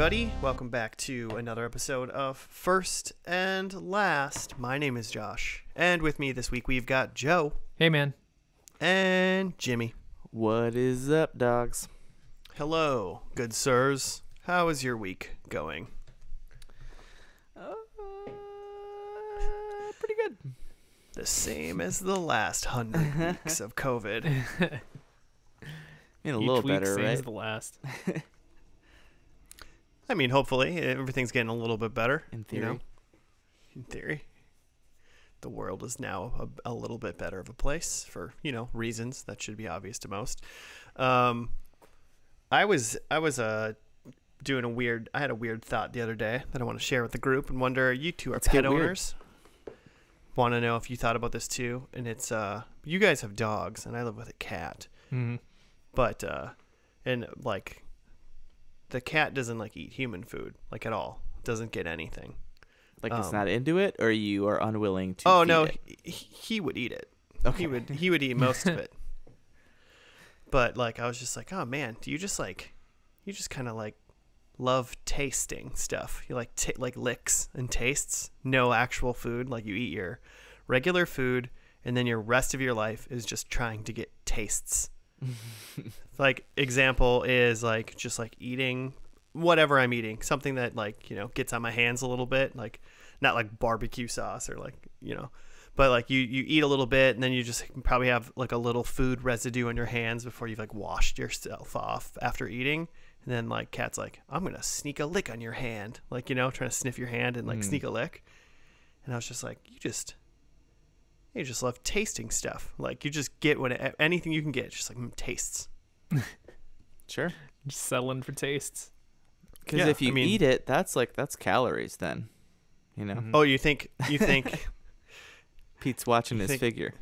everybody. Welcome back to another episode of First and Last. My name is Josh, and with me this week we've got Joe Hey, man. and Jimmy. What is up, dogs? Hello, good sirs. How is your week going? Uh, pretty good. The same as the last hundred weeks of COVID. I mean, a Each little week better, same as right? the last. I mean, hopefully everything's getting a little bit better. In you theory. know? in theory, the world is now a, a little bit better of a place for you know reasons that should be obvious to most. Um, I was I was uh doing a weird. I had a weird thought the other day that I want to share with the group and wonder you two are Let's pet owners. Want to know if you thought about this too? And it's uh you guys have dogs and I live with a cat hmm but uh and like the cat doesn't like eat human food like at all. Doesn't get anything. Like it's Um, not into it, or you are unwilling to. oh no he, he would eat it. Okay. he would he would eat most of it. But like i was just like oh man do you just like you just kind of like love tasting stuff? You like ta like licks and tastes? No actual food? Like you eat your regular food and then your rest of your life is just trying to get tastes like example is like just like eating whatever i'm eating something that like you know gets on my hands a little bit like not like barbecue sauce or like you know but like you you eat a little bit and then you just probably have like a little food residue on your hands before you've like washed yourself off after eating and then like cat's like i'm gonna sneak a lick on your hand like you know trying to sniff your hand and like Mm. sneak a lick and i was just like you just you just love tasting stuff like you just get what anything you can get just like mm, tastes Sure. Just settling for tastes. Because Yeah, if I you mean- eat it, that's like that's calories. Then, you know, Mhm. oh you think you think Pete's watching You his think- figure.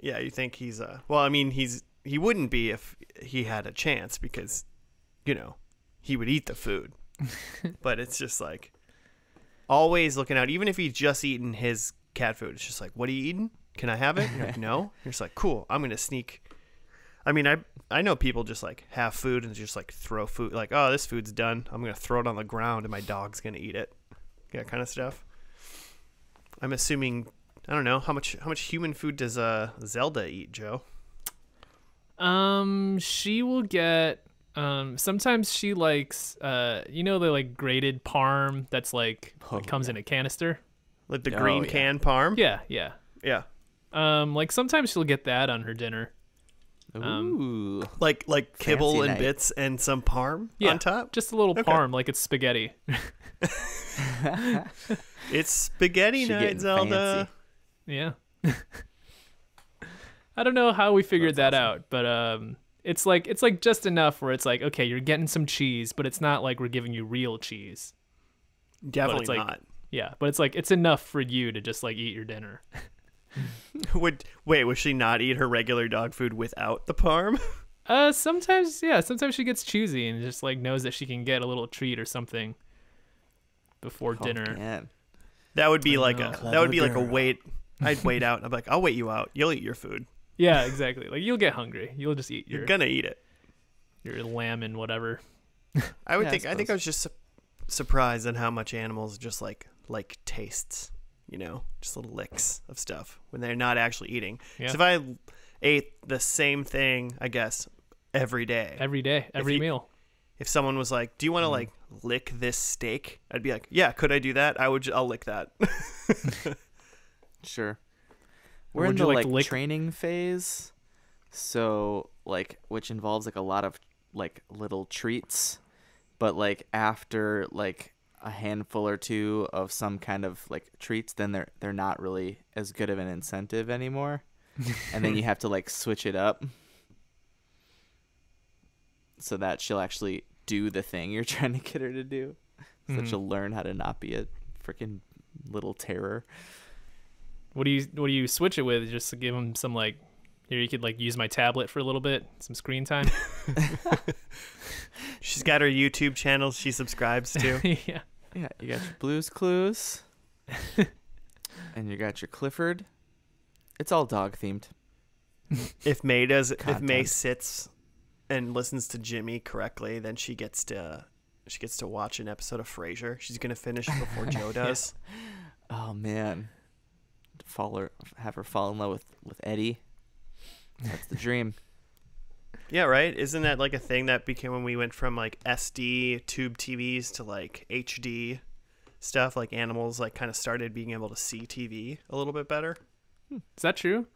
yeah you think he's uh well i mean he's he wouldn't be if he had a chance because you know he would eat the food but it's just like always looking out even if he's just eaten his cat food it's just like what are you eating can i have it You're like no you're just like cool i'm gonna sneak i mean i i know people just like have food and just like throw food like oh this food's done i'm gonna throw it on the ground and my dog's gonna eat it that kind of stuff i'm assuming i don't know how much how much human food does uh zelda eat joe Um, she will get. Um, sometimes she likes. Uh, you know the like grated parm that's like Oh, it comes yeah. in a canister. Like the Oh, green yeah. can parm Yeah, yeah. yeah Um, like sometimes she'll get that on her dinner. Um, Ooh. like like kibble Fancy and night. bits and some parm Yeah. on top Just a little Okay. parm, like it's spaghetti. It's spaghetti She night, getting Zelda. Yeah. I don't know how we figured That's that awesome. out, but um it's like it's like just enough where it's like okay, you're getting some cheese, but it's not like we're giving you real cheese. Definitely it's like- not. Yeah, but it's like it's enough for you to just like eat your dinner. Would wait? Would she not eat her regular dog food without the parm? Uh sometimes yeah, sometimes she gets choosy and just like knows that she can get a little treat or something before Oh, dinner. man. That would be I like know. a that would be like a wait. I'd wait out. I'm like, I'll wait you out. You'll eat your food. Yeah, exactly. Like you'll get hungry. You'll just eat You're gonna eat it. your lamb and whatever. I would Yeah, think. I, think. I was just su- surprised at how much animals just like like tastes. You know, just little licks of stuff when they're not actually eating. Yeah. if I ate the same thing, I guess every day, Every day, every you- meal. if someone was like, "Do you want to Mhm. like lick this steak?" I'd be like, "Yeah, could I do that? I would. J- I'll lick that." Sure. We're in the like like, lick- training phase, so like which involves like a lot of like little treats, but like after like a handful or two of some kind of like treats, then they're they're not really as good of an incentive anymore, and then you have to like switch it up, so that she'll actually do the thing you're trying to get her to do, so that Mhm. she'll learn how to not be a freaking little terror. What do you what do you switch it with? Just to give them some like here you could like use my tablet for a little bit, some screen time. She's got her YouTube channel she subscribes to. yeah. Yeah, you got your Blues Clues, and you got your Clifford. It's all dog themed. if May does, if May Content. sits and listens to Jimmy correctly, then she gets to she gets to watch an episode of Frasier. She's gonna finish before Joe does. Oh man, fall her, have her fall in love with with Eddie. That's the dream. Yeah, right. Isn't that like a thing that became when we went from like SD tube TVs to like HD stuff? Like animals like kind of started being able to see TV a little bit better. Hmm. Is that true?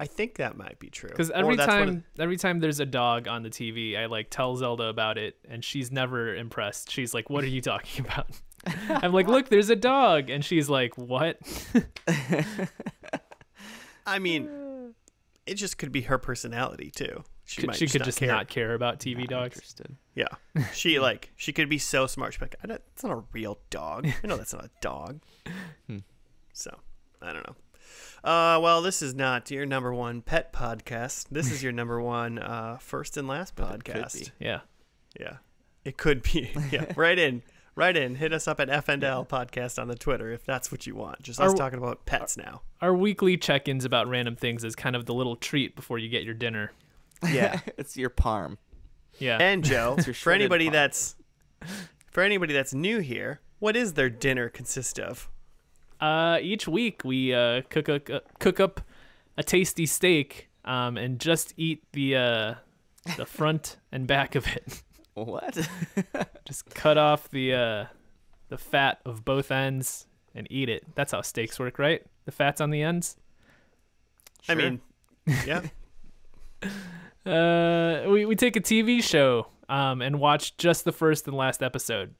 I think that might be true. Because every that's what time, every time there's a dog on the TV, I like tell Zelda about it, and she's never impressed. She's like, "What are you talking about?" I'm like, "Look, there's a dog," and she's like, "What?" I mean, it just could be her personality too. She, She, might she just could not just care. not care about TV Not dogs. Interested. Yeah, she like she could be so smart. She's like, I don't, "It's not a real dog. I know that's not a dog." Hmm. So I don't know. Uh, well, this is not your number one pet podcast. This is your number one uh, first and last But it could podcast. Yeah. Yeah, it could be. Yeah, right in, right in. Hit us up at FNL podcast on the Twitter if that's what you want. Just us Are- talking about pets now. Our weekly check-ins about random things is kind of the little treat before you get your dinner. Yeah, it's your parm. Yeah. and Joe, for anybody palm. that's for anybody that's new here, what is their dinner consist of? Uh, each week we uh, cook a, cook up a tasty steak um, and just eat the uh, the front and back of it. What? Just cut off the uh, the fat of both ends and eat it. That's how steaks work, right? The fat's on the ends. I mean, yeah, Uh, we we take a TV show um, and watch just the first and last episode.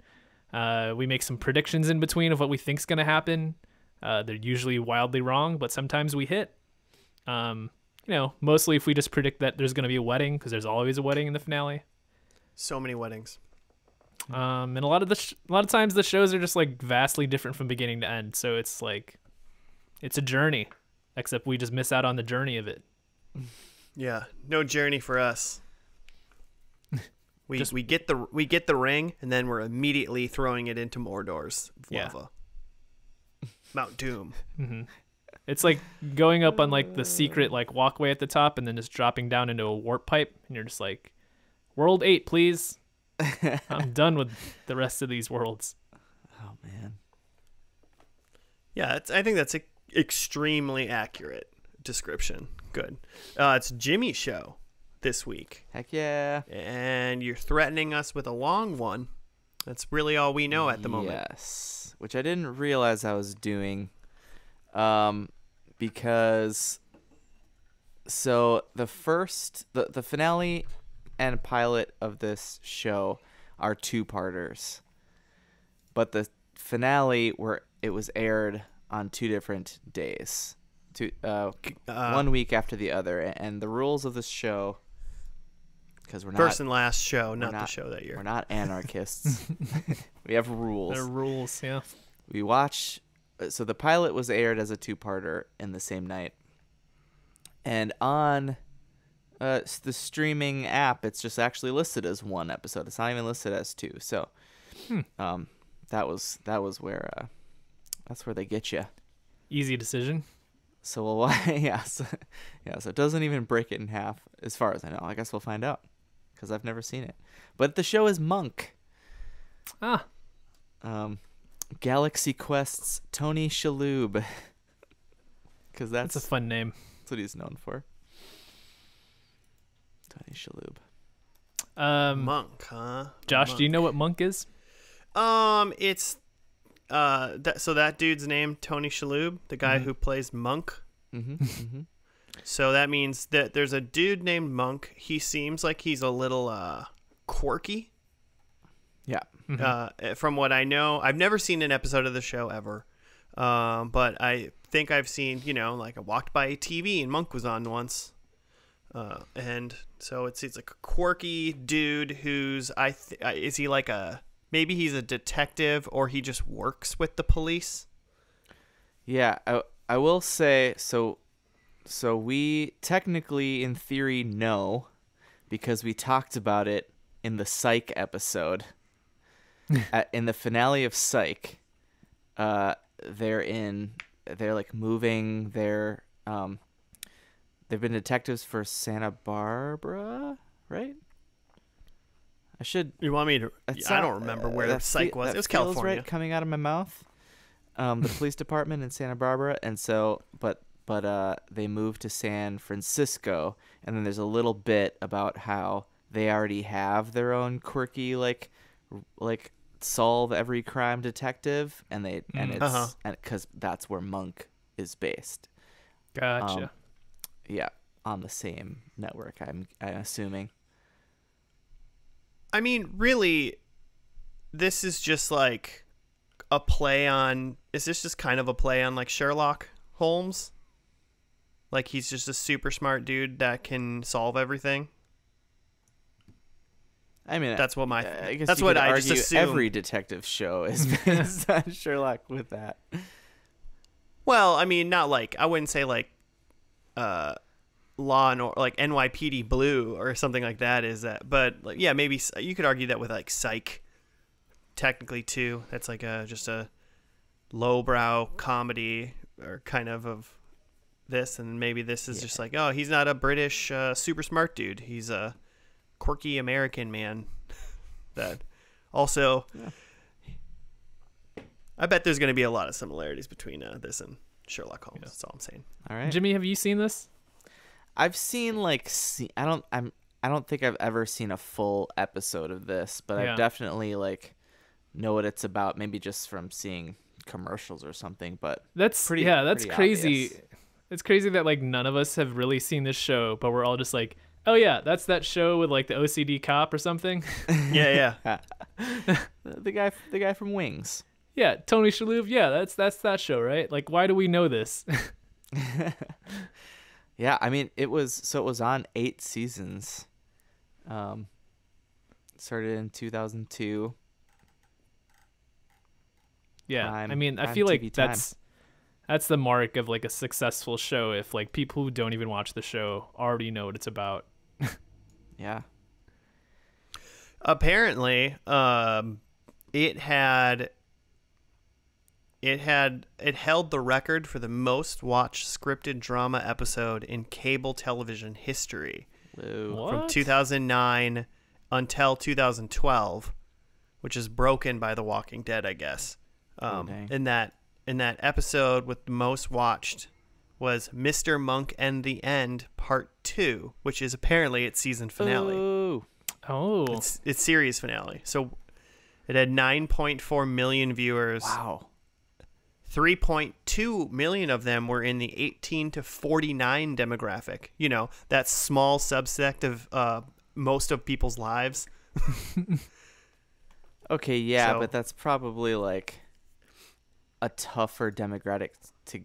Uh, we make some predictions in between of what we think's gonna happen. Uh, they're usually wildly wrong, but sometimes we hit. Um, you know, mostly if we just predict that there's gonna be a wedding because there's always a wedding in the finale. So many weddings. Um, and a lot of the sh- a lot of times the shows are just like vastly different from beginning to end. So it's like, it's a journey, except we just miss out on the journey of it. Yeah, no journey for us. We Just- we get the we get the ring, and then we're immediately throwing it into Mordor's Yeah. lava. Mount Doom. hmm It's like going up on like the secret like walkway at the top and then just dropping down into a warp pipe and you're just like, World eight, please. I'm done with the rest of these worlds. oh man. Yeah, it's, I think that's an extremely accurate description. Good. Uh, it's Jimmy's show this week, Heck yeah. and you're threatening us with a long one. That's really all we know at the moment. Yes, which I didn't realize I was doing, um, because so the first the the finale and pilot of this show are two parters, but the finale where it was aired on two different days, two uh, Uh, one week after the other, and the rules of this show. Because we're not First and last show, not, the not- show that year. we're not anarchists. we have rules. There are rules, yeah. we watch uh, so the pilot was aired as a two-parter in the same night and on uh, the streaming app it's just actually listed as one episode it's not even listed as two so Hmm. um that was that was where uh that's where they get you Easy decision. so we'll yeah so, yeah so it doesn't even break it in half as far as i know i guess we'll find out because i've never seen it but the show is monk Ah, um, Galaxy Quest's Tony Shalhoub, because that's, that's a fun name. that's what he's known for. Tony Shalhoub. Um, Monk, huh? Josh, do you know what monk is? Um, it's uh, that so that dude's name Tony Shalhoub, the guy Mhm. who plays Monk. Mm-hmm. mm-hmm. So that means that there's a dude named Monk. He seems like he's a little uh quirky. Yeah. Mhm. Uh, from what I know, I've never seen an episode of the show ever. Um, but I think I've seen, you know, like I walked by a TV and Monk was on once. Uh, and so it's it's like a quirky dude who's I th- uh, is he like a maybe he's a detective or he just works with the police. Yeah, I, I will say so. So we technically, in theory, know because we talked about it in the Psych episode. At, in the finale of Psych, uh, they're in. They're like moving. They're um. They've been detectives for Santa Barbara, right? I should. You want me to? it's I don't remember uh, where that Psych fe- was. that It was feels California. Right coming out of my mouth. Um, the police department in Santa Barbara, and so, but but uh, they moved to San Francisco, and then there's a little bit about how they already have their own quirky like like solve every crime detective, and they and Mm. it's Uh-huh. and because that's where Monk is based. Gotcha. Um, Yeah, on the same network. I'm I'm assuming. I mean, really, this is just like a play on. Is this just kind of a play on like Sherlock Holmes? Like he's just a super smart dude that can solve everything. I mean, That's what my. I guess that's what I just assume. Every detective show is based on Sherlock with that. Well, I mean, not like I wouldn't say like, uh, Law and or like NYPD Blue or something like that. Is that? But like, yeah, maybe you could argue that with like Psych, technically too. That's like a just a lowbrow comedy or kind of of this, and maybe this is just like, oh, he's not a British uh, super smart dude. He's a quirky American man that also. I bet there's going to be a lot of similarities between uh, this and Sherlock Holmes. That's all I'm saying. All right. Jimmy, have you seen this? I've seen like see, I don't I'm I don't think I've ever seen a full episode of this, but Yeah. I've definitely like know what it's about. Maybe just from seeing commercials or something. But That's Pretty- yeah, that's pretty crazy. obvious. It's crazy that like none of us have really seen this show, but we're all just like, oh yeah, that's that show with like the OCD cop or something. Yeah, yeah. the, the guy the guy from Wings. Yeah, Tony Shalhoub. Yeah, that's that's that show, right? Like, why do we know this? Yeah, I mean it was so it was on eight seasons. Um, started in two thousand two. yeah, I Prime- mean, I prime feel like time. that's that's the mark of like a successful show. If like people who don't even watch the show already know what it's about. Yeah. Apparently, um, it had it had it held the record for the most watched scripted drama episode in cable television history What? from 2009 until 2012, which is broken by The Walking Dead, I guess. Um, dang. in that in that episode with the most watched was Mr. Monk and the End Part Two, which is apparently its season finale. Ooh. Oh, It's it's series finale. So it had 9.4 million viewers. Wow. 3.2 million of them were in the 18 to 49 demographic. You know, that small subsect of uh, most of people's lives. Okay, yeah, So- but that's probably like a tougher demographic to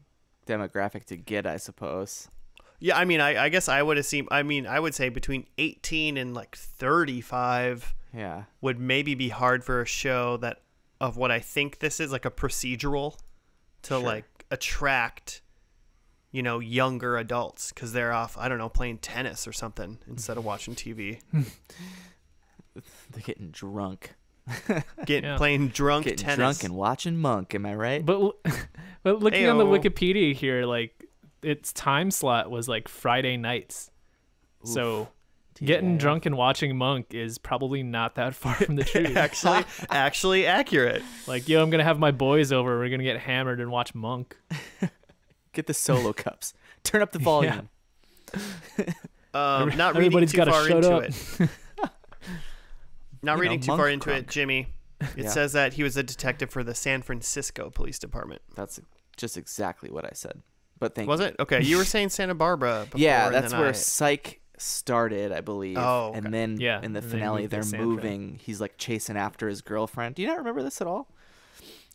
demographic to get, I suppose. Yeah, I mean, I, I guess I would assume. I mean, I would say between 18 and like 35 Yeah. would maybe be hard for a show that of what I think this is like a procedural to Sure. like attract you know younger adults cuz they're off I don't know playing tennis or something instead of watching TV They're getting drunk. getting Yeah. playing drunk Getting tennis drunk and watching Monk, am I right? but but looking on the Wikipedia here, like its time slot was like Friday nights. So getting TGIF. drunk and watching Monk is probably not that far from the truth. actually actually accurate like, yo, I'm gonna have my boys over. We're gonna get hammered and watch Monk. Get the solo cups. Turn up the volume. um not reading Everybody's too gotta far shut into up. it not You reading know, too far monk into it. Jimmy it Yeah. says that he was a detective for the San Francisco Police Department That's just exactly what I said. But thank you. was you. it okay you were saying Santa Barbara before, Yeah, that's where I- Psych started, I believe. Oh, okay. And then Yeah, in the and then he finale, moved they're San Fran. moving. He's like chasing after his girlfriend. Do you not remember this at all?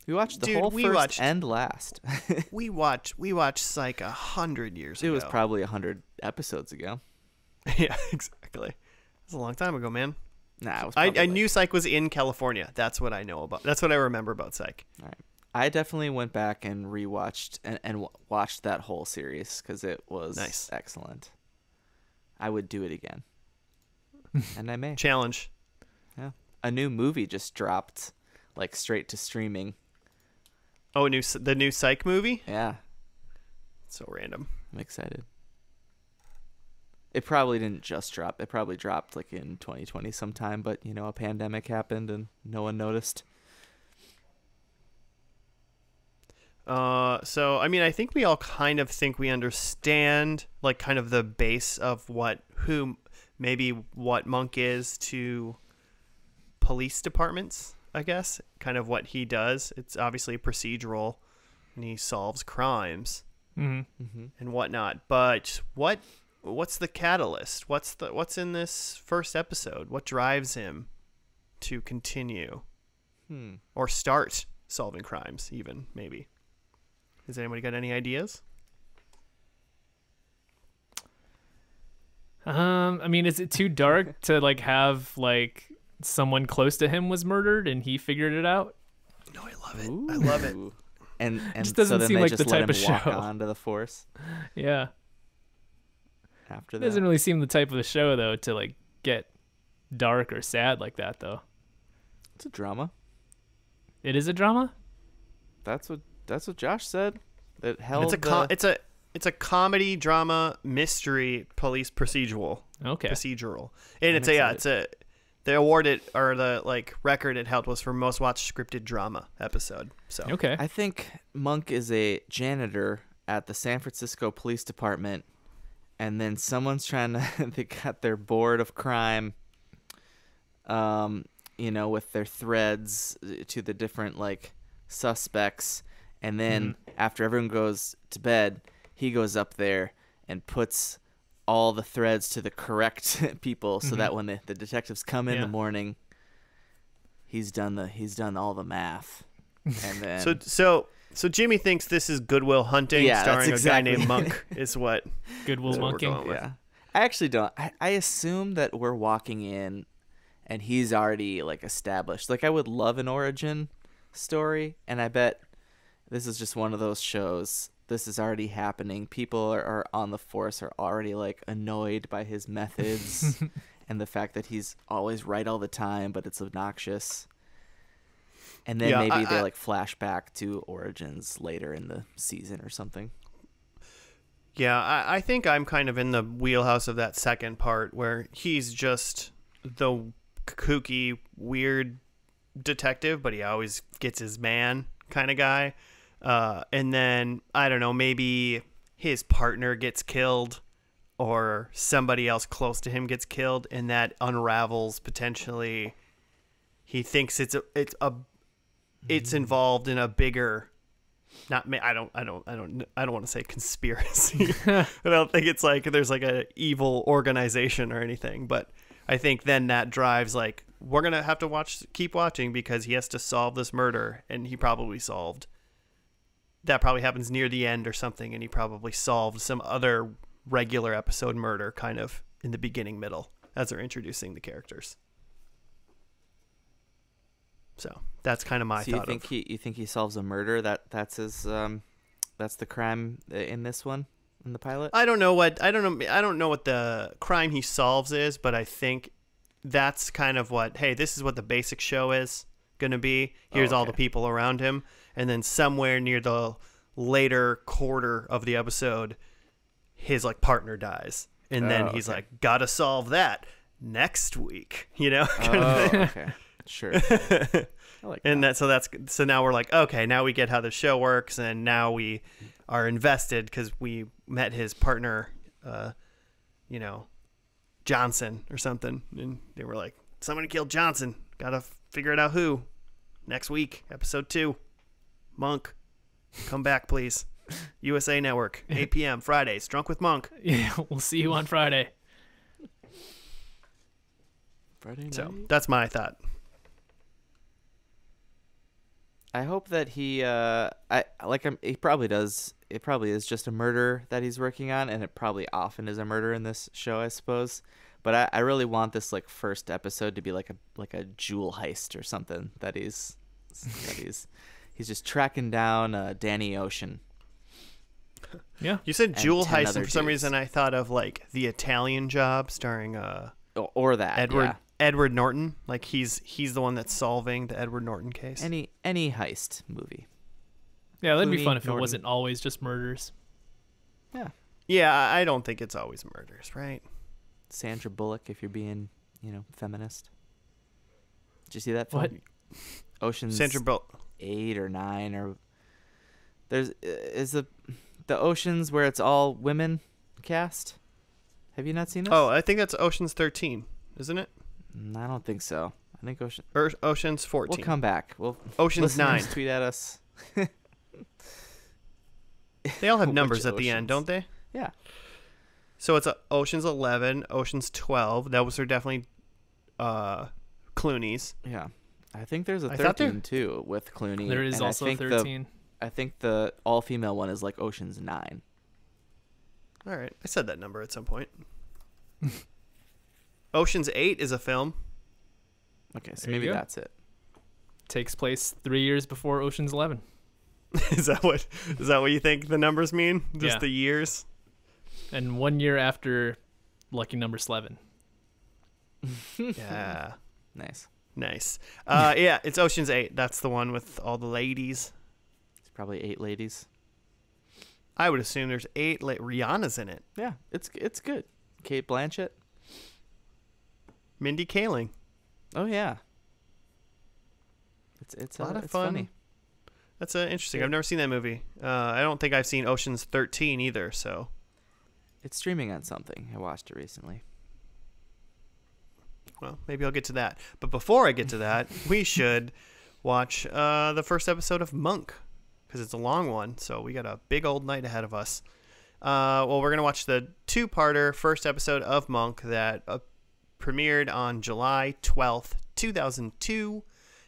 We watched the Dude, whole we first watched- and last. We watched we watched Psych a hundred years it ago. was probably a hundred episodes ago. yeah, exactly. It was a long time ago, man. Nah, it was. I, I knew Psych was in California. That's what I know about. That's what I remember about Psych. I definitely went back and rewatched and, and w- watched that whole series because it was Nice. excellent. I would do it again, and I may. Challenge. Yeah, a new movie just dropped, like straight to streaming. Oh, new the new Psych movie. Yeah, So random. I'm excited. It probably didn't just drop. It probably dropped like in 2020 sometime, but you know, a pandemic happened and no one noticed. Uh, so I mean, I think we all kind of think we understand, like, kind of the base of what who maybe what Monk is to police departments. I guess kind of what he does. It's obviously procedural, and he solves crimes hmm Mm-hmm. and whatnot. But what what's the catalyst? What's the what's in this first episode? What drives him to continue Hmm. or start solving crimes? Even maybe. Has anybody got any ideas? Um, I mean, is it too dark to like have like someone close to him was murdered and he figured it out? No, I love it. I love it. And and Just doesn't so then seem they like just the let type him of walk show. onto the force Yeah, after that, it that. doesn't really seem the type of a show though to like get dark or sad like that though. It's a drama. It is a drama. That's what that's what Josh said. It held. It's a com- the- it's a it's a comedy drama mystery police procedural Okay. procedural and I'm it's a yeah it's a the award it or the like record it held was for most watched scripted drama episode so Okay. I think Monk is a janitor at the San Francisco Police Department, and then someone's trying to. they got their board of crime. Um, you know, with their threads uh, to the different like suspects, and then mm-hmm. after everyone goes to bed, he goes up there and puts all the threads to the correct people, so that mm-hmm. when the, the detectives come in Yeah. the morning, he's done the he's done all the math, and then so so so Jimmy thinks this is Good Will Hunting Yeah, that's starring a guy named Monk is what Good Will That's monking. Yeah. I actually don't. I, I assume that we're walking in and he's already like established. Like I would love an origin story and I bet this is just one of those shows. This is already happening. People are, are on the force are already like annoyed by his methods and the fact that he's always right all the time, but it's obnoxious. And then Yeah, maybe I- they I- like flash back to origins later in the season or something. Yeah, I, I think I'm kind of in the wheelhouse of that second part where he's just the kooky, weird detective, but he always gets his man kind of guy. Uh, and then, I don't know, maybe his partner gets killed or somebody else close to him gets killed, and that unravels potentially. He thinks it's a, it's a, it's involved in a bigger not ma- I don't I don't I don't I don't want to say conspiracy. I don't think it's like there's like a evil organization or anything, but I think then that drives like we're going to have to watch keep watching because he has to solve this murder and he probably solved that probably happens near the end or something and he probably solved some other regular episode murder kind of in the beginning middle as they're introducing the characters. So, that's kind of my so you think of he you think he solves a murder that that's his um that's the crime in this one in the pilot I don't know what I don't know I don't know what the crime he solves is, but I think that's kind of what hey, this is what the basic show is going to be. Here's all the people around him and then somewhere near the later quarter of the episode his like partner dies. And then Oh, he's okay. like got to solve that next week, you know? kind of oh okay sure like and that. that so that's so now we're like okay now we get how the show works and now we are invested because we met his partner uh you know johnson or something and they were like somebody killed johnson gotta figure it out who next week episode two monk come back please. Usa network 8 p.m fridays. Drunk with monk. Yeah, we'll see you on Friday. Friday night. so that's my thought. I hope that he uh I like I'm, he probably does it probably is just a murder that he's working on and it probably often is a murder in this show I suppose. But I, I really want this like first episode to be like a like a jewel heist or something that he's that he's he's just tracking down uh, Danny Ocean Yeah. you said jewel 10 heist and for some dudes. reason i thought of like the italian job starring uh or, or that Edward yeah. Edward Norton. Like he's he's the one that's solving the Edward Norton case. any any heist movie Yeah, that'd be fun if Norton. it wasn't always just murders. yeah yeah, I I don't think it's always murders, right? Sandra Bullock if you're being, you know, feminist. Did you see that film? What? Ocean's Sandra Bullock. Eight or nine or there's is the the oceans where it's all women cast. Have you not seen this? Oh, I think that's Ocean's 13, isn't it? Mm, I don't think so. I think Ocean. Or Ocean's 14. We'll come back. We'll Ocean's 9. tweet at us. They all have numbers at the end, don't they? Yeah. So it's uh, Ocean's 11, Ocean's 12. Those are definitely uh, Clooney's. Yeah. I think there's a I thought there- 13 too with Clooney. There is and I also think the- 13. I think the all female one is like Ocean's 9. All right. I said that number at some point. Ocean's 8 is a film. Okay, so There maybe that's it. Takes place three years before Ocean's Eleven. is that what is that what you think the numbers mean? Just Yeah. the years? and one year after Lucky Number Eleven. Yeah. Nice. Nice. Uh, yeah, it's Ocean's 8. That's the one with all the ladies. It's probably eight ladies. I would assume there's 8 la- Rihanna's in it. Yeah, it's it's good. Cate Blanchett. Mindy Kaling. Oh yeah. It's it's A lot uh, of fun. funny. That's uh, interesting. Yeah. I've never seen that movie. Uh, I don't think I've seen Ocean's 13 either, so It's streaming on something. I watched it recently. Well, maybe I'll get to that. But before I get to that, we should watch uh, the first episode of Monk because it's a long one. So we got a big old night ahead of us. Uh, well, we're gonna watch the two-parter first episode of Monk that uh, premiered on July 12th, 2002.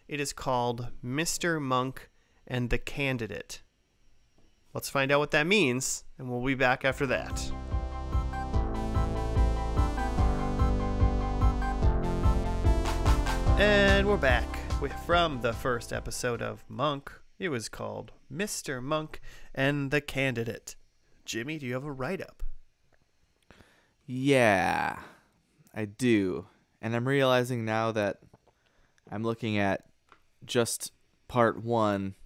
It is called Mr. Monk and the Candidate. Let's find out what that means, and we'll be back after that. And we're back from the first episode of Monk. It was called Mr. Monk and the Candidate. Jimmy, do you have a write up? Yeah, I do. And I'm realizing now that I'm looking at just part one.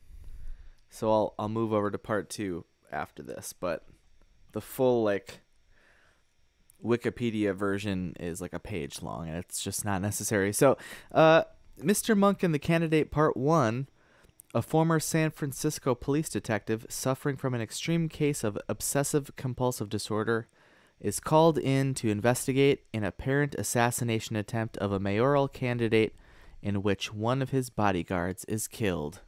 So I'll I'll move over to part two after this. But the full like Wikipedia version is like a page long and it's just not necessary. So uh Mr. Monk and the Candidate Part One a former San Francisco police detective suffering from an extreme case of obsessive compulsive disorder is called in to investigate an apparent assassination attempt of a mayoral candidate in which one of his bodyguards is killed.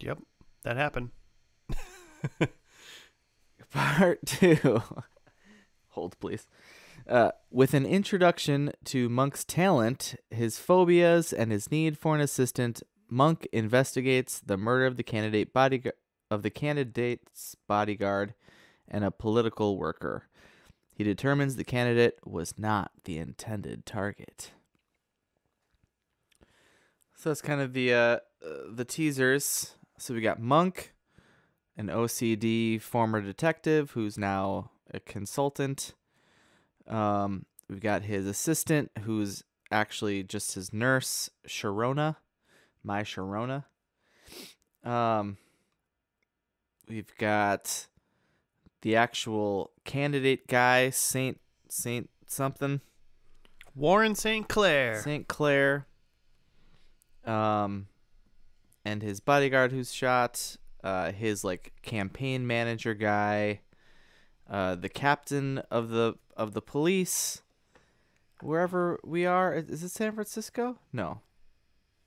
Yep, that happened. Part 2. Hold, please. Uh, with an introduction to Monk's talent, his phobias, and his need for an assistant, Monk investigates the murder of the candidate bodyguard of the candidate's bodyguard and a political worker. He determines the candidate was not the intended target. So that's kind of the uh, uh, the teasers. So we got Monk, an OCD former detective who's now a consultant. Um, we've got his assistant who's actually just his nurse, Sharona, my Sharona. Um, we've got the actual candidate guy, Saint Saint something. Warren St. Clair. St. Clair. Um, and his bodyguard who's shot. Uh, his like campaign manager guy. Uh, the captain of the of the police. Wherever we are, is is it San Francisco? No.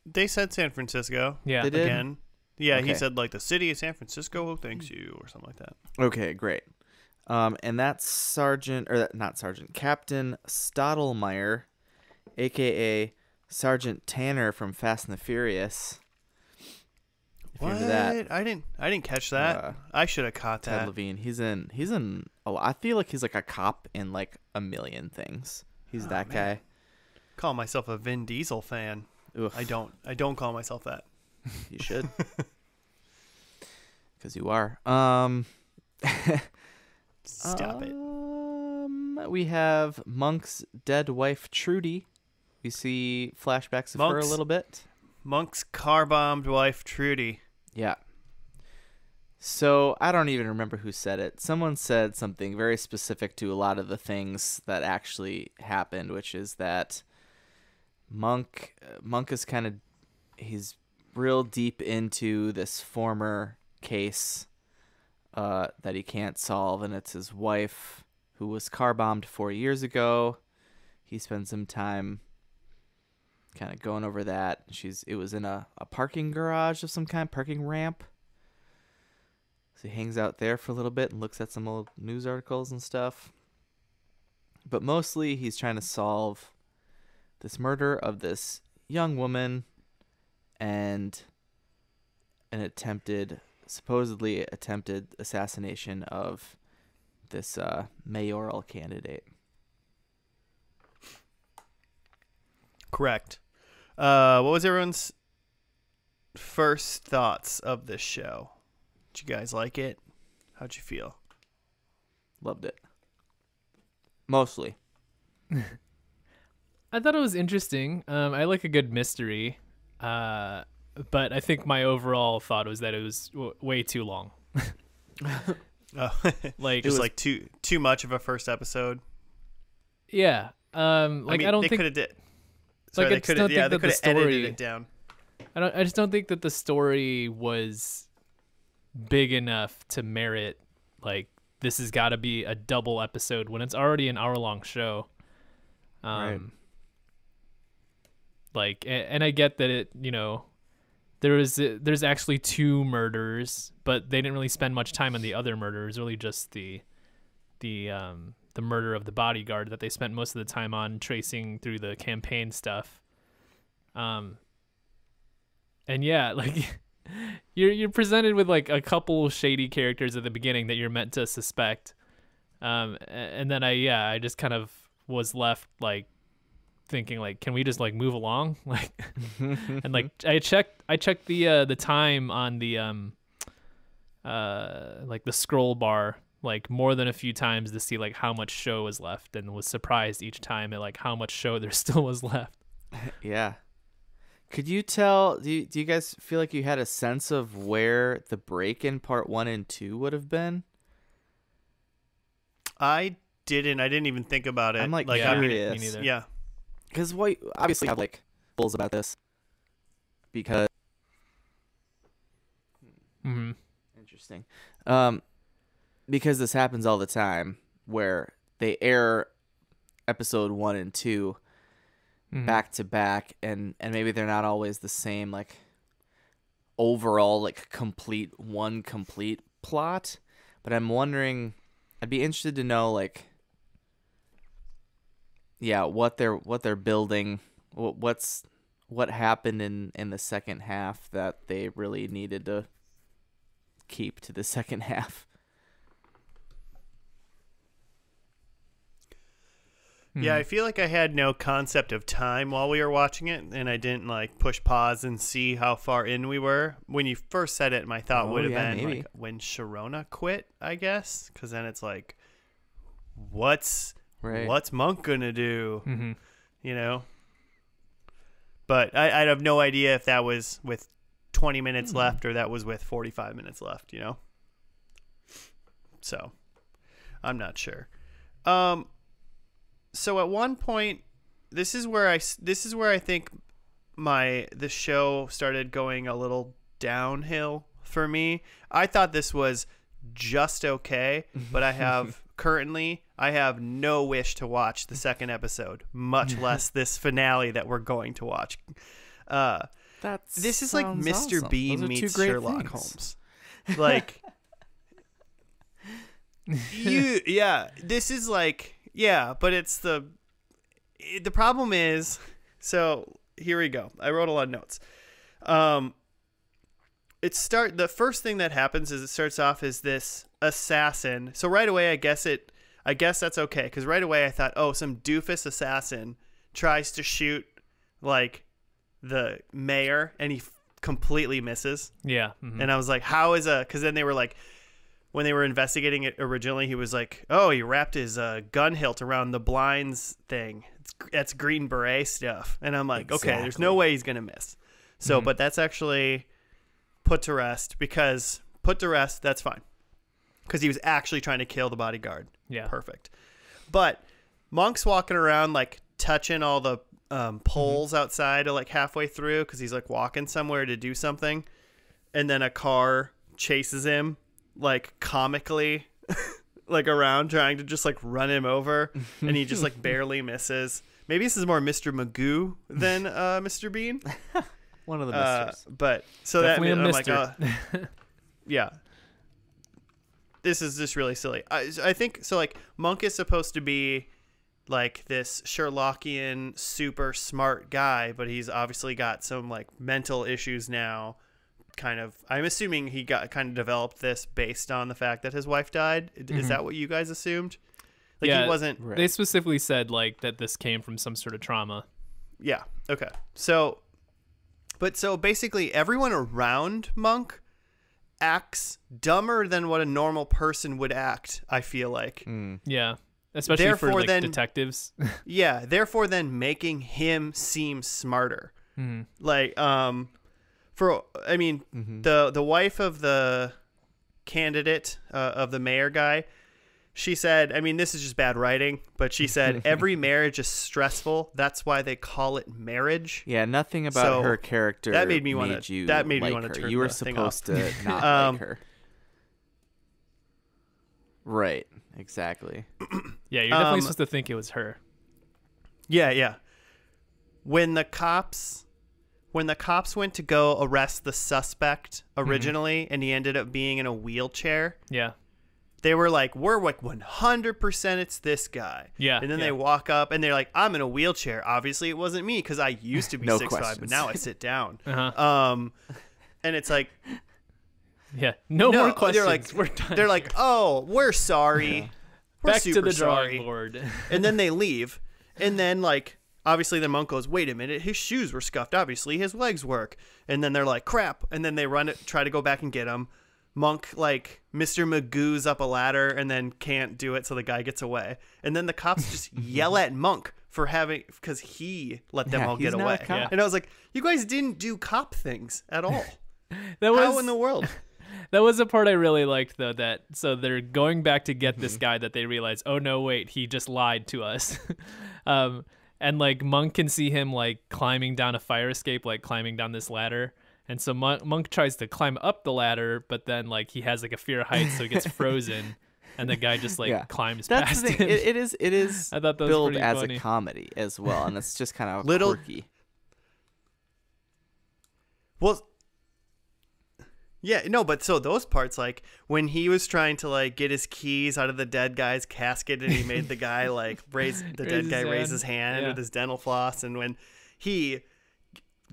They said San Francisco Yeah. They did? again. Yeah, he said like the city of San Francisco thanks you or something like that. Okay, great. Um, and that's Sergeant or that, not Sergeant Captain Stottlemeyer, aka Sergeant Tanner from Fast and the Furious. If What? that, I didn't. I didn't catch that. Uh, I should have caught Ted that. Levine. He's in. He's in. Oh, I feel like he's like a cop in like a million things. He's Oh, that man. Call myself a Vin Diesel fan. Oof, I don't. I don't call myself that. You should. Because you are. Um. Stop it. Um, we have Monk's dead wife Trudy. We see flashbacks of her a little bit. Monk's car bombed wife Trudy. Yeah. So I don't even remember who said it. Someone said something very specific to a lot of the things that actually happened, which is that Monk uh, Monk is kind of he's real deep into this former case uh, that he can't solve, and it's his wife who was car bombed four years ago. He spends some time kind of going over that. She's it was in a, a parking garage of some kind, parking ramp. So he hangs out there for a little bit and looks at some old news articles and stuff. But mostly he's trying to solve this murder of this young woman and an attempted supposedly attempted assassination of this uh, mayoral candidate. Correct. Uh, what was everyone's first thoughts of this show? Did you guys like it? How'd you feel? Loved it. Mostly. I thought it was interesting. Um, I like a good mystery, uh, but I think my overall thought was that it was w- way too long. Oh, Like, just like too too much of a first episode. yeah, um, like I, mean, don't they think could have did. Like, I they just could don't have. Yeah, think they the edited story- it down. I don't. I just don't think that the story was big enough to merit like this has got to be a double episode when it's already an hour long show. Um, Right. Like, a- and I get that it, you know, there was there's actually two murders, but they didn't really spend much time on the other murder. It was really just the the um the murder of the bodyguard that they spent most of the time on tracing through the campaign stuff. Um, and yeah, like you're you're presented with like a couple shady characters at the beginning that you're meant to suspect. Um, and then I yeah, I just kind of was left like thinking like, can we just like move along? Like, and like I checked I checked the uh the time on the um uh like the scroll bar like more than a few times to see like how much show was left and was surprised each time at like how much show there still was left. Yeah. Could you tell? Do you, do you guys feel like you had a sense of where the break in part one and two would have been? I didn't. I didn't even think about it. I'm, like, I yeah, mean, curious. me neither. yeah. Because what obviously have like bulls about this because Mm-hmm. interesting. Um, because this happens all the time where they air episode one and 2 Mm-hmm. back to back and and maybe they're not always the same like overall like complete one complete plot but i'm wondering i'd be interested to know like yeah what they're what they're building what, what's what happened in in the second half that they really needed to keep to the second half Yeah, Hmm. I feel like I had no concept of time while we were watching it, and I didn't like push pause and see how far in we were. When you first said it, my thought Oh, would have yeah, been maybe. like when Sharona quit, I guess, because then it's like, what's right what's Monk gonna do? Mm-hmm. You know. But I, I have no idea if that was with 20 minutes Hmm. left or that was with 45 minutes left. You know. So, I'm not sure. Um, so at one point, this is where I s- this is where I think my the show started going a little downhill for me. I thought this was just okay, but I have currently I have no wish to watch the second episode, much less this finale that we're going to watch. Uh, That's this is like Mr. Bean meets Sherlock Holmes. Like you yeah, this is like yeah, but it's the the problem is so here we go. I wrote a lot of notes. Um it start the first thing that happens is it starts off as this assassin. So right away I guess it I guess that's okay cuz right away I thought, "Oh, some doofus assassin tries to shoot like the mayor and he f- completely misses." Yeah. mhm. And I was like, how is a? Because then they were like, when they were investigating it originally, he was like, oh, he wrapped his uh, gun hilt around the blinds thing. It's, that's Green Beret stuff. And I'm like, okay, there's no way he's gonna miss. So, Mhm. but that's actually put to rest because put to rest. That's fine, because he was actually trying to kill the bodyguard. Yeah. Perfect. But Monk's walking around like touching all the um, poles outside, like halfway through, because he's like walking somewhere to do something, and then a car chases him, like comically, like around trying to just like run him over, and he just like barely misses. Maybe this is more Mr. Magoo than uh, Mr. Bean. One of the Uh, but so Definitely that I'm like, uh, yeah. This is just really silly. I I think so. Like Monk is supposed to be like this Sherlockian super smart guy, but he's obviously got some like mental issues now. Kind of. I'm assuming he got kind of developed this based on the fact that his wife died. Is Mhm. that what you guys assumed? Like Yeah. he wasn't. Right. They specifically said like that this came from some sort of trauma. Yeah. Okay. So, but so basically, everyone around Monk acts dumber than what a normal person would act. I feel like. Mm. Yeah. Especially for like then- detectives. Yeah. Therefore, then making him seem smarter. Mhm. Like, um, for I mean, Mhm. the the wife of the candidate uh, of the mayor guy. She said, I mean, this is just bad writing, but she said, every marriage is stressful. That's why they call it marriage. Yeah, nothing about So, her character that made me wanna- you that made me wanna turn You were the thing off. supposed to not Um, like her. Right. Exactly. Yeah, you're definitely Um, supposed to think it was her. Yeah, yeah. When the cops when the cops went to go arrest the suspect originally and he ended up being in a wheelchair, Yeah. they were like, We're like 100% it's this guy. Yeah, And then yeah. they walk up and they're like, I'm in a wheelchair. Obviously, it wasn't me because I used to be No 6'5, but now I sit down. Uh-huh. Um, and it's like, Yeah. No, no, more questions. they're like, We're done. they're like, oh, we're sorry. We're back super to the sorry. drawing board. and then they leave and then like obviously the monk goes wait a minute his shoes were scuffed obviously his legs work and then they're like crap and then they run it try to go back and get him monk like mr magoo's up a ladder and then can't do it so the guy gets away and then the cops just yell at monk for having because he let them Yeah, all get away cop. and i was like you guys didn't do cop things at all that was how in the world that was a part I really liked though. That so they're going back to get Mm-hmm. this guy that they realize, oh no, wait, he just lied to us. um, and like Monk can see him like climbing down a fire escape, like climbing down this ladder. And so Monk, Monk tries to climb up the ladder, but then like he has like a fear of heights, so he gets frozen. and the guy just like Yeah. climbs That's past the thing. him. It, it is. It is I thought that billed pretty as funny. a comedy as well, and it's just kind of Little- quirky. Well, yeah, no, but so those parts, like when he was trying to like get his keys out of the dead guy's casket, and he made the guy like raise the Raise dead guy raise hand. his hand Yeah. with his dental floss, and when he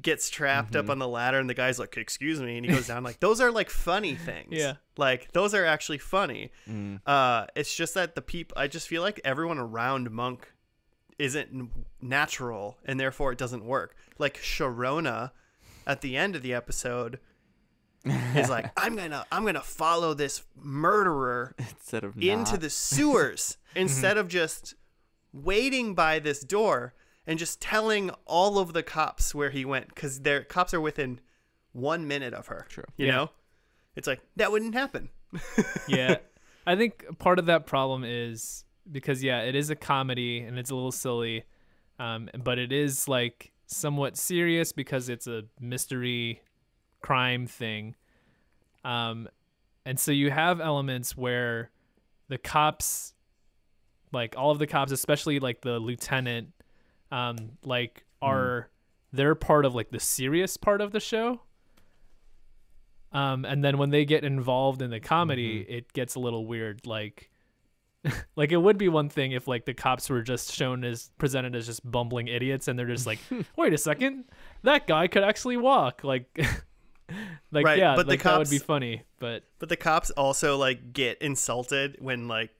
gets trapped up on the ladder, and the guy's like, "Excuse me," and he goes down. Like those are like funny things. Yeah. like those are actually funny. Mm. Uh, it's just that the people, I just feel like everyone around Monk isn't n- natural, and therefore it doesn't work. Like Sharona, at the end of the episode, is like, "I'm gonna, I'm gonna follow this murderer Instead of into not. the sewers instead of just waiting by this door and just telling all of the cops where he went because their cops are within one minute of her. True. You Yeah. know, it's like that wouldn't happen. yeah i think part of that problem is because yeah it is a comedy and it's a little silly um, but it is like somewhat serious because it's a mystery crime thing um, and so you have elements where the cops like all of the cops especially like the lieutenant um, like are they're part of like the serious part of the show um, and then when they get involved in the comedy, it gets a little weird. Like, like it would be one thing if like the cops were just shown as presented as just bumbling idiots, and they're just like, wait a second, that guy could actually walk. Like, like Right, yeah, but the like that would be funny. But But the cops also like get insulted when like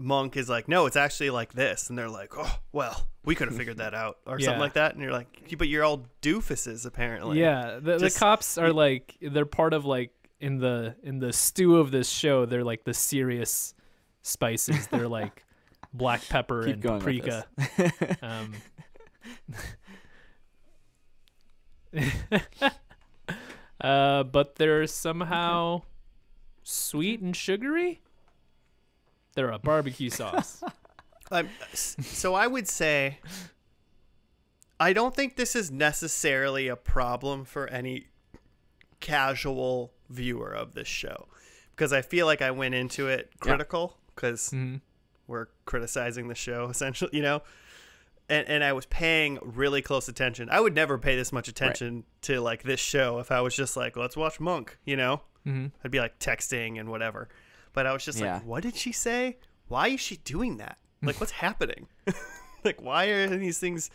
Monk is like, no, it's actually like this, and they're like, oh, well, we could have figured that out or Yeah. something like that, and you're like, but you're all doofuses apparently. yeah, the, just- the cops are like they're part of like in the in the stew of this show. They're like the serious spices. They're like black pepper Keep and going paprika. um, Uh, but they're somehow sweet and sugary. They're a barbecue sauce. Um, so I would say I don't think this is necessarily a problem for any casual viewer of this show because I feel like I went into it critical because Mhm. we're criticizing the show essentially, you know. And, and I was paying really close attention. I would never pay this much attention to like this show if I was just like, let's watch Monk, you know? Mhm. I'd be like texting and whatever. But I was just Yeah. like, what did she say? Why is she doing that? Like, what's happening? like, why are these things?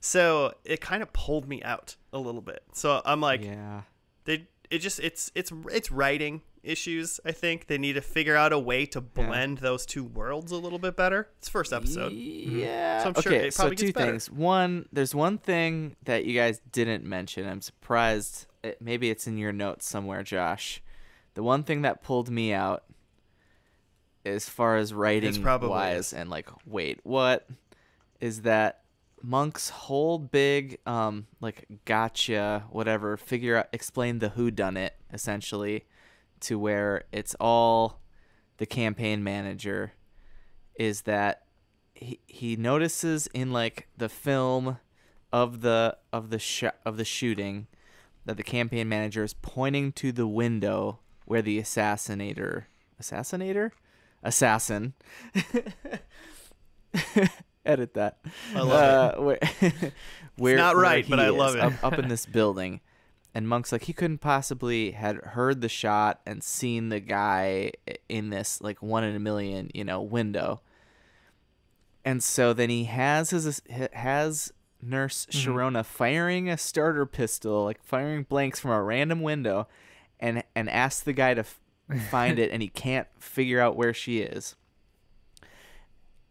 So it kind of pulled me out a little bit. So I'm like, yeah. they it just it's it's it's writing issues. I think they need to figure out a way to blend those two worlds a little bit better. It's first episode. Yeah. So I'm sure okay, it so probably two things. One, there's one thing that you guys didn't mention. I'm surprised. It, maybe it's in your notes somewhere, Josh. The one thing that pulled me out, as far as writing wise, and like, wait, what? Is that Monk's whole big, um, like, gotcha, whatever, figure out, explain the who done it essentially, to where it's all the campaign manager is that he he notices in like the film of the of the sh- of the shooting that the campaign manager is pointing to the window where the assassinator assassinator? Assassin. Edit that. I love uh, where, where not right, but I is, love it. up, up in this building and monk's like he couldn't possibly had heard the shot and seen the guy in this like one in a million you know window. And so then he has his has nurse mm-hmm. sharona firing a starter pistol like firing blanks from a random window and and asks the guy to f- find it and he can't figure out where she is.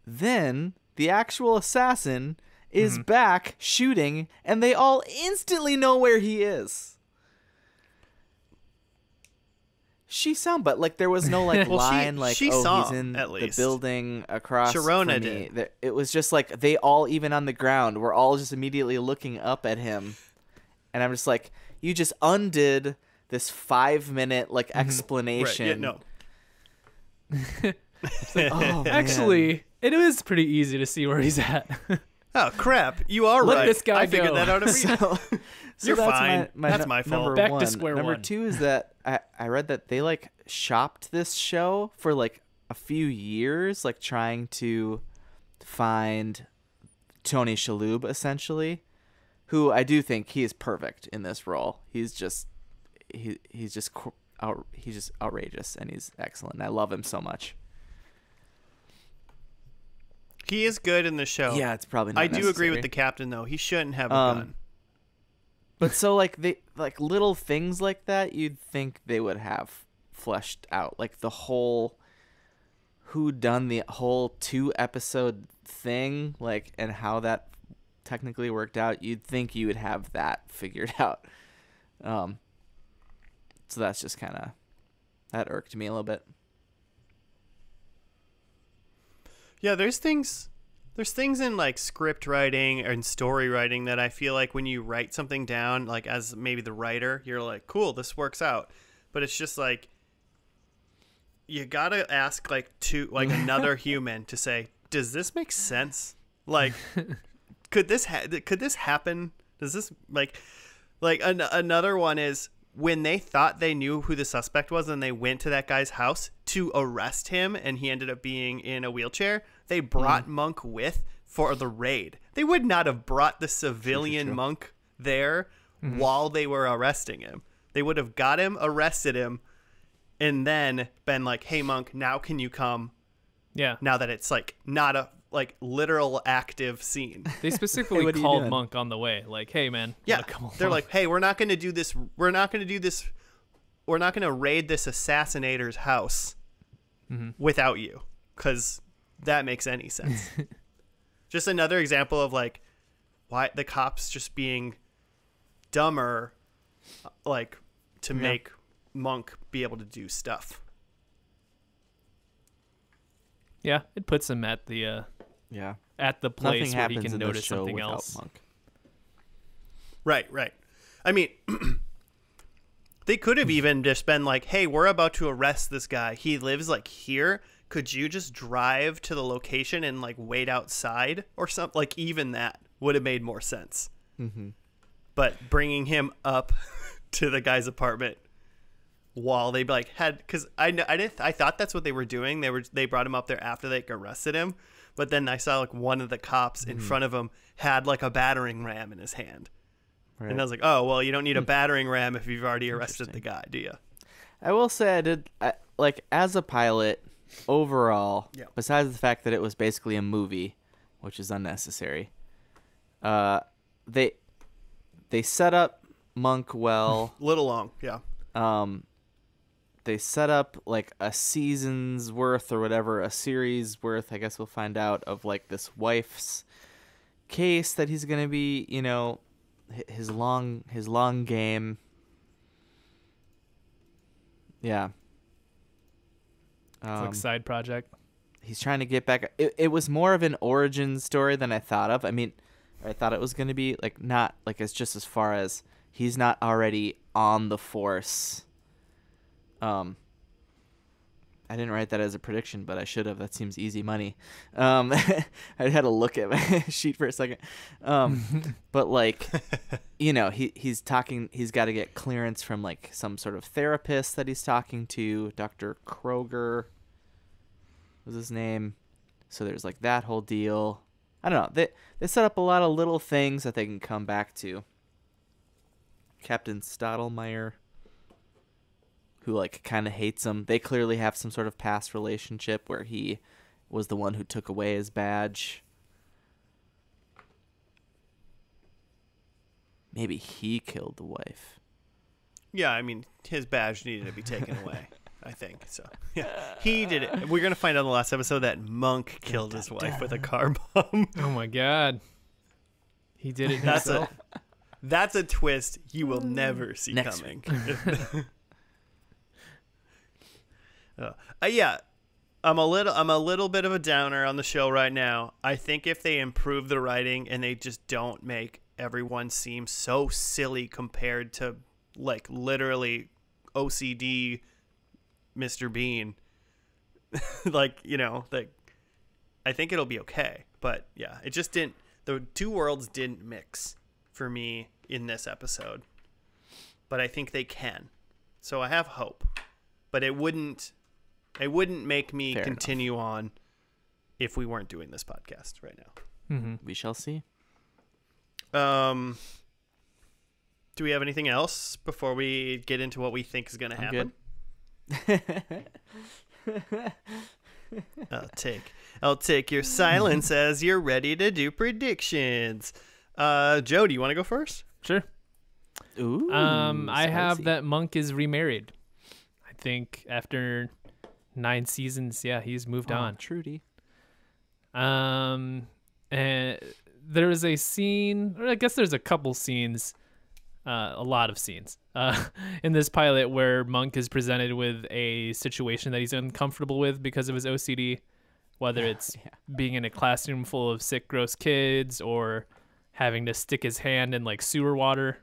Then the actual assassin is mm-hmm. back shooting, and they all instantly know where he is. She saw but like there was no like Well, she- line like she oh saw he's in at the building across. Sharona from me." did. It was just like they all even on the ground were all just immediately looking up at him, and I'm just like, you just undid this five minute like mm-hmm. Right. explanation. Yeah, no. Oh, man. Actually, it is pretty easy to see where he's at. Oh crap! You are Let right. this guy I figured go. that out. Every- so, so You're that's fine. My, my That's nu- my fault. Number Back to one. square number one. two is that I, I read that they like shopped this show for like a few years, like trying to find Tony Shalhoub essentially, who I do think he is perfect in this role. He's just he he's just out, he's just outrageous and he's excellent. I love him so much. He is good in the show. Yeah, it's probably. Not I do agree with the captain though. He shouldn't have a Um, gun. But so like they like little things like that you'd think they would have fleshed out. Like the whole who done the whole two episode thing, like and how that technically worked out, you'd think you would have that figured out. Um so that's just kinda that irked me a little bit. Yeah, there's things there's things in like script writing and story writing that I feel like when you write something down, like as maybe the writer, you're like, cool, this works out. But it's just like you gotta ask like two like another human to say, does this make sense? Like, could this ha- could this happen? Does this like like an- another one is when they thought they knew who the suspect was and they went to that guy's house to arrest him and he ended up being in a wheelchair they brought monk with for the raid they would not have brought the civilian true. monk there mm-hmm. while they were arresting him they would have got him arrested him and then been like hey monk now can you come yeah. now that it's like not a like literal active scene They specifically what are you called? Monk on the way, like, "Hey, man, Yeah, wanna come they're like, hey, we're not going to do this. We're not going to do this. We're not going to raid this assassinator's house mm-hmm. without you, because that makes any sense. just another example of like why the cops just being dumber, like to make Monk be able to do stuff. yeah, it puts him at the uh, Yeah. at the place Nothing where he can notice something else. Monk. Right, right. I mean, They could have even just been like, "Hey, we're about to arrest this guy. He lives like here. Could you just drive to the location and like wait outside or something? Like even that would have made more sense. Mm-hmm. But bringing him up to the guy's apartment while they like had because I I didn't I thought that's what they were doing. They were they brought him up there after they like, arrested him. But then I saw like one of the cops in front of him had like a battering ram in his hand. Right. And I was like, oh, well, you don't need a battering ram if you've already arrested the guy, do you? I will say I did I, like as a pilot overall. Yeah. Besides the fact that it was basically a movie, which is unnecessary. Uh, they they set up Monk well. Little long, yeah. um, they set up like a season's worth or whatever, a series worth. I guess we'll find out of like this wife's case that he's gonna be, you know, his long his long game. Yeah. It's Um, like side project. he's trying to get back. It, it was more of an origin story than I thought of. I mean, I thought it was going to be like not like it's just as far as he's not already on the force. Um, I didn't write that as a prediction, but I should have. That seems easy money. Um, I had to look at my sheet for a second. Um, but like, you know, he he's talking. He's got to get clearance from like some sort of therapist that he's talking to, Doctor Kroger was his name. So there's like that whole deal. I don't know. They they set up a lot of little things that they can come back to. Captain Stottlemeyer, who like kind of hates him. They clearly have some sort of past relationship where he was the one who took away his badge. Maybe he killed the wife. Yeah, I mean, his badge needed to be taken away. I think so. Yeah, he did it. We're gonna find out in the last episode that Monk killed his wife with a car bomb. Oh my god. He did it That's a himself. that's a twist you will never see Next coming. uh, uh, yeah, I'm a little I'm a little bit of a downer on the show right now. I think if they improve the writing and they just don't make everyone seem so silly compared to like literally OCD Mr. Bean, like you know, like I think it'll be okay. But yeah, it just didn't. The two worlds didn't mix for me in this episode, but I think they can. So I have hope, but it wouldn't. It wouldn't make me Fair enough. continue on if we weren't doing this podcast right now hmm We shall see. Um. Do we have anything else before we get into what we think is going to I'm happen? I'll take I'll take your silence as you're ready to do predictions. Uh, Joe, do you want to go first? Sure. Ooh. Um, I have that Monk is remarried. I think after nine seasons, yeah, he's moved Aw, on. Trudy. Um, and there is a scene, or I guess there's a couple scenes, uh, a lot of scenes, uh, in this pilot where Monk is presented with a situation that he's uncomfortable with because of his OCD, whether it's Yeah. being in a classroom full of sick, gross kids or having to stick his hand in like sewer water.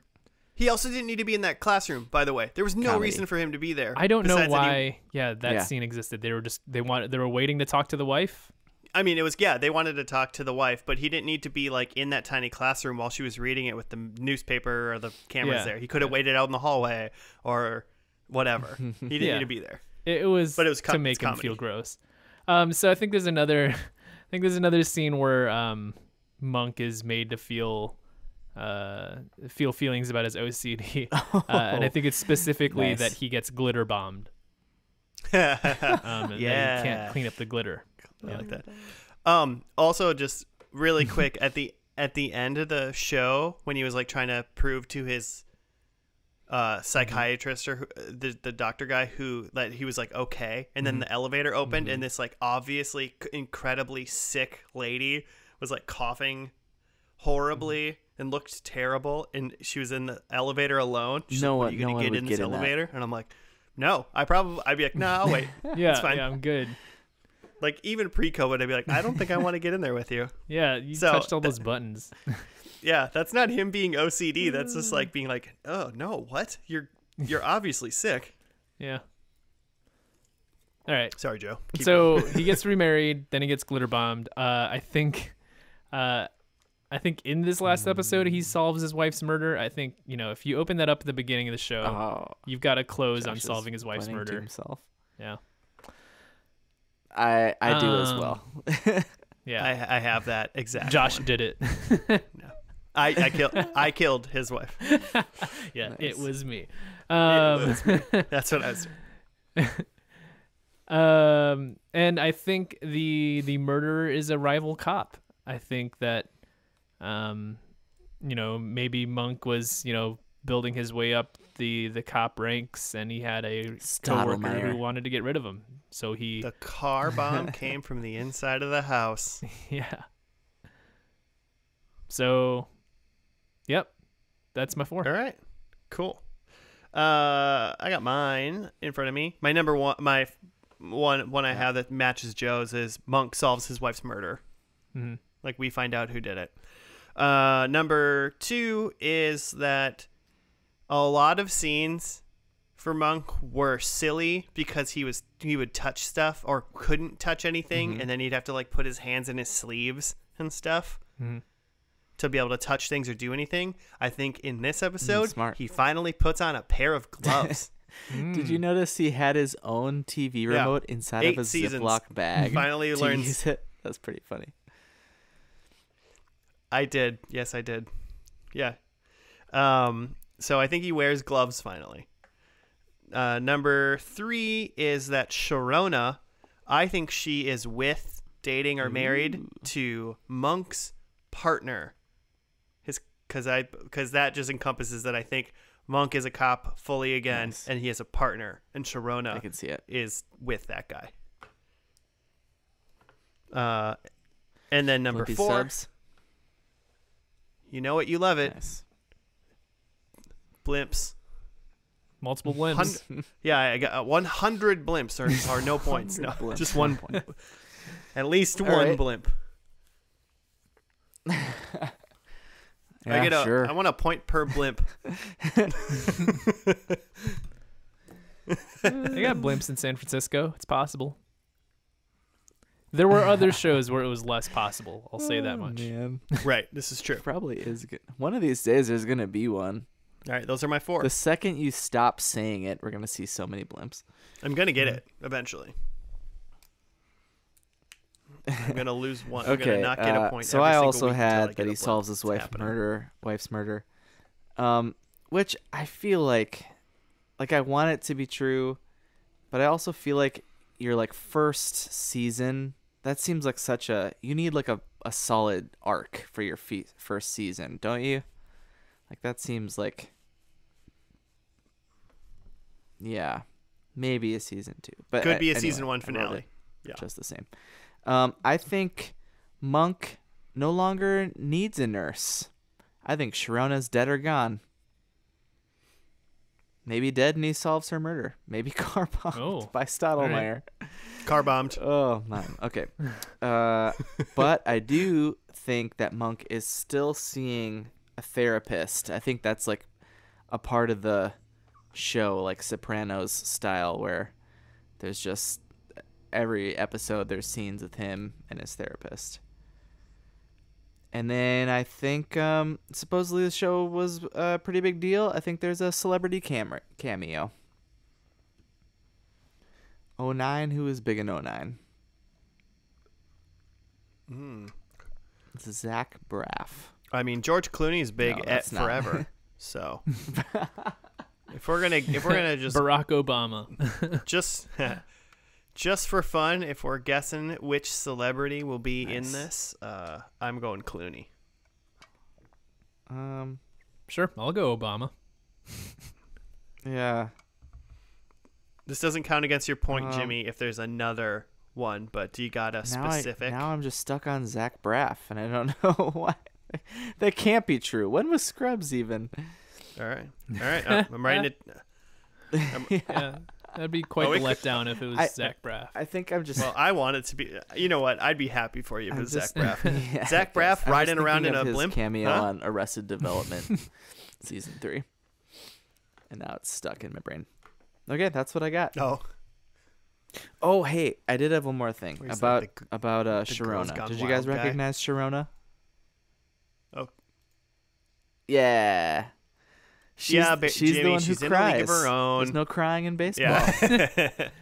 He also didn't need to be in that classroom, by the way. There was no Comedy. reason for him to be there. I don't know besides that he- why. yeah, that Yeah. scene existed. They were just they wanted they were waiting to talk to the wife. I mean, it was yeah. They wanted to talk to the wife, but he didn't need to be like in that tiny classroom while she was reading it with the newspaper or the cameras Yeah, there. He could have waited out in the hallway or whatever. He didn't Yeah. need to be there. It, was, But it was co- to make him comedy. feel gross. Um, so I think there's another, I think there's another scene where um, Monk is made to feel, uh, feel feelings about his OCD, uh, and I think it's specifically Nice. that he gets glitter bombed, um, and that he Yeah. can't clean up the glitter. I like that. Um, also, just really quick at the at the end of the show when he was like trying to prove to his uh, psychiatrist or who, the the doctor guy who that he was like okay, and then the elevator opened and this like obviously incredibly sick lady was like coughing horribly and looked terrible, and she was in the elevator alone. She's No like, one- "Are you no gonna get in get this that. elevator?" And I'm like, "No, I probably I'd be like, no, I'll wait." Yeah, fine. yeah, I'm good. Like even pre-COVID, I'd be like, I don't think I want to get in there with you. Yeah, you So, touched all th- those buttons. Yeah, that's not him being OCD. That's just like being like, oh no, what? You're you're obviously sick. Yeah. All right. Sorry, Joe. Keep so he gets remarried, then he gets glitter bombed. Uh, I think, uh, I think in this last episode he solves his wife's murder. I think you know if you open that up at the beginning of the show, Oh, you've got to close on Josh is solving his wife's pointing to murder. himself. Yeah. I I do as Um, well. Yeah. I, I have that exact. Josh one. did it. I I killed I killed his wife. yeah, it was me. It Um, was me. That's what I was. um, and I think the the murderer is a rival cop. I think that, um, you know, maybe Monk was you know building his way up the the cop ranks, and he had a coworker who wanted to get rid of him. So he, The car bomb came from the inside of the house. yeah. So, yep, that's my four. All right, cool. Uh, I got mine in front of me. My number one, my one one I have that matches Joe's is Monk solves his wife's murder. hmm Like we find out who did it. Uh, number two is that a lot of scenes for Monk were silly because he was he would touch stuff or couldn't touch anything, Mhm. and then he'd have to like put his hands in his sleeves and stuff hmm to be able to touch things or do anything. I think in this episode, smart. he finally puts on a pair of gloves. Did you notice he had his own TV Yeah. remote inside Eight of a seasons. Ziploc bag? finally to learns. use it? That's pretty funny. I did. Yes, I did. Yeah. Um. So I think he wears gloves finally. Uh, number three is that Sharona. I think she is with, dating, or married to Monk's partner. His, because I, because that just encompasses that I think Monk is a cop fully again, Nice. and he has a partner, and Sharona I can see it. is with that guy. Uh, and then number Blimpy four, subs. you know what? You love it. Nice. Blimps. Multiple blimps. Hun- yeah, I got uh, 100 blimps or, or no points. No, blimps, just one one point. point. At least All one right. blimp. I get a. sure. I want a point per blimp. they got blimps in San Francisco. It's possible. There were other shows where it was less possible. I'll say that Oh, much. Man. right. This is true. Probably is good. One of these days, there's gonna be one. All right. Those are my four. The second you stop saying it, we're gonna see so many blimps. I'm gonna get it eventually. I'm gonna lose one. I'm Okay. gonna not get uh, a point. so I also until I had that he solves his It's wife murder, wife's murder, um, which I feel like, like I want it to be true, but I also feel like your like first season. That seems like such a you need like a, a solid arc for your fe- first season, don't you? Like that seems like yeah, maybe a season two, but Could be a anyway, season one finale. Yeah. just the same. Um, I think Monk no longer needs a nurse. I think Sharona's dead or gone. Maybe dead and he solves her murder. Maybe car bombed Oh, by Stottlemeyer. Car bombed. Oh man. Okay. Uh, but I do think that Monk is still seeing a therapist. I think that's like a part of the show, like Sopranos style, where there's just every episode there's scenes with him and his therapist. And then I think um, supposedly the show was a pretty big deal. I think there's a celebrity camera cameo. 09, who is big in 09? Mm. It's Zach Braff. I mean, George Clooney is big No, at not. forever. so if we're gonna if we're gonna just Barack Obama. just just for fun, if we're guessing which celebrity will be in this, uh, I'm going Clooney. Um, sure, I'll go Obama. yeah. This doesn't count against your point, Um, Jimmy, if there's another one. But do you got a Now, I, specific? now I'm just stuck on Zach Braff, and I don't know why. that can't be true. When was Scrubs even? All right, all right. I'm, I'm writing it. Yeah, that'd be quite Oh, the it could- letdown if it was I- Zach Braff. I think I'm just. Well, I want it to be. You know what? I'd be happy for you if it was just- Zach Braff. Yeah, Zach Braff I'm riding around in of a his blimp? cameo Huh? on Arrested Development, season three. and now it's stuck in my brain. Okay, that's what I got. Oh, Oh, hey, I did have one more thing Where's, like, about the about uh, the Sharona. Did you guys Wild guy? recognize Sharona? Yeah. She's, Yeah, ba- she's Jimmy, the one she's who in a cries. league of her own. There's no crying in baseball. yeah.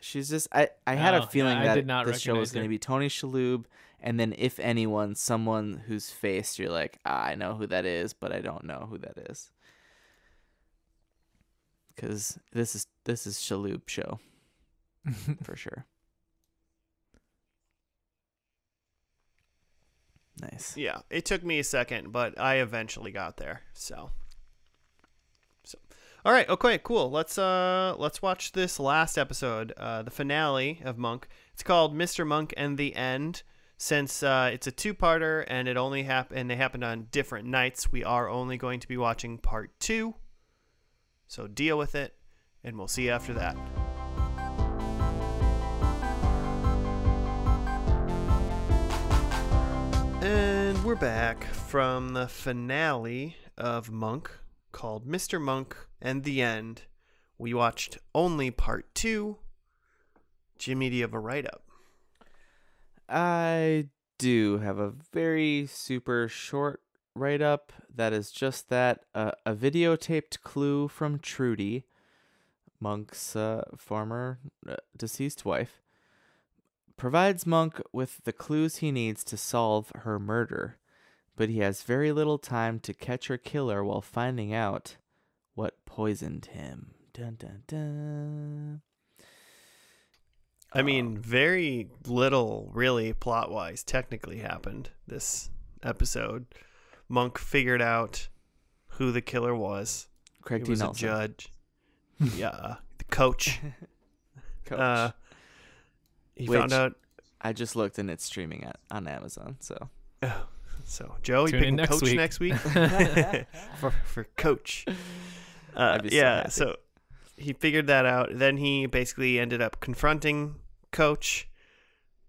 She's just I, I had Oh, a feeling I that did not this show was going to be Tony Shalhoub and then if anyone someone whose face you're like ah, I know who that is but I don't know who that is cuz this is this is Shalhoub show for sure. Nice. yeah, it took me a second, but I eventually got there. So, so, all right, okay, cool. Let's uh, let's watch this last episode, uh, the finale of Monk. It's called Mr. Monk and the End. Since uh, it's a two-parter and it only happened, and they happened on different nights, we are only going to be watching part two. So deal with it, and we'll see you after that. And we're back from the finale of Monk called Mr. Monk and the End. We watched only part two. Jimmy, do you have a write up? I do have a very super short write up that is just that uh, a videotaped clue from Trudy, Monk's uh, former uh, deceased wife, provides Monk with the clues he needs to solve her murder, but he has very little time to catch her killer while finding out what poisoned him. Dun dun dun. I mean, very little really plot wise technically happened this episode. Monk figured out who the killer was. Craig he T. was a judge. yeah, the coach. Coach. Uh, he Which- found out. I just looked and it's streaming at on Amazon. So So Joe, you Tune picking next coach week. next week for for coach. Uh, I'd so yeah, so he figured that out. Then he basically ended up confronting coach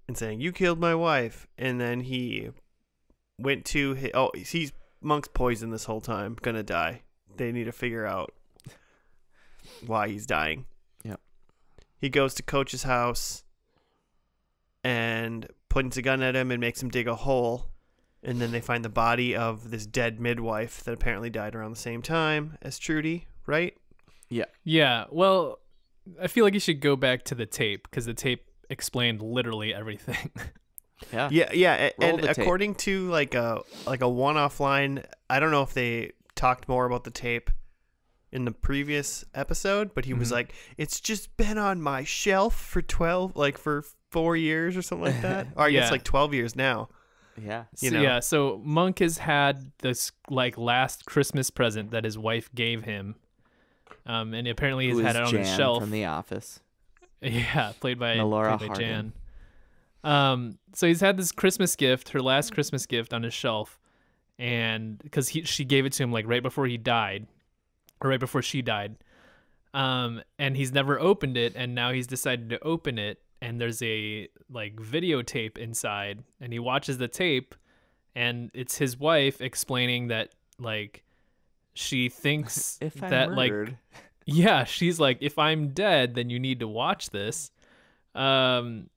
and saying, "You killed my wife." And then he went to his, oh, he's monk's poisoned this whole time, gonna die. They need to figure out why he's dying. Yep. He goes to coach's house and points a gun at him and makes him dig a hole. And then they find the body of this dead midwife that apparently died around the same time as Trudy, right? Yeah, Yeah. well, I feel like you should go back to the tape because the tape explained literally everything. yeah, Yeah, yeah, Roll and the tape. according to like a like a one-off line, I don't know if they talked more about the tape in the previous episode, but he was Mhm. like, "It's just been on my shelf for 12 like for 4 years or something like that." Or I guess like 12 years now. yeah. You so, know. Yeah, so Monk has had this like last Christmas present that his wife gave him. Um, and apparently he's Who had it on Jan his shelf. from The Office? Yeah, played by, Melora played by Hardin. Jan. Um, so he's had this Christmas gift, her last Christmas gift, on his shelf, and because he she gave it to him like right before he died, or right before she died. Um, and he's never opened it, and now he's decided to open it, and there's a like videotape inside, and he watches the tape, and it's his wife explaining that like she thinks that like yeah, she's like, if I'm dead, then you need to watch this. Um,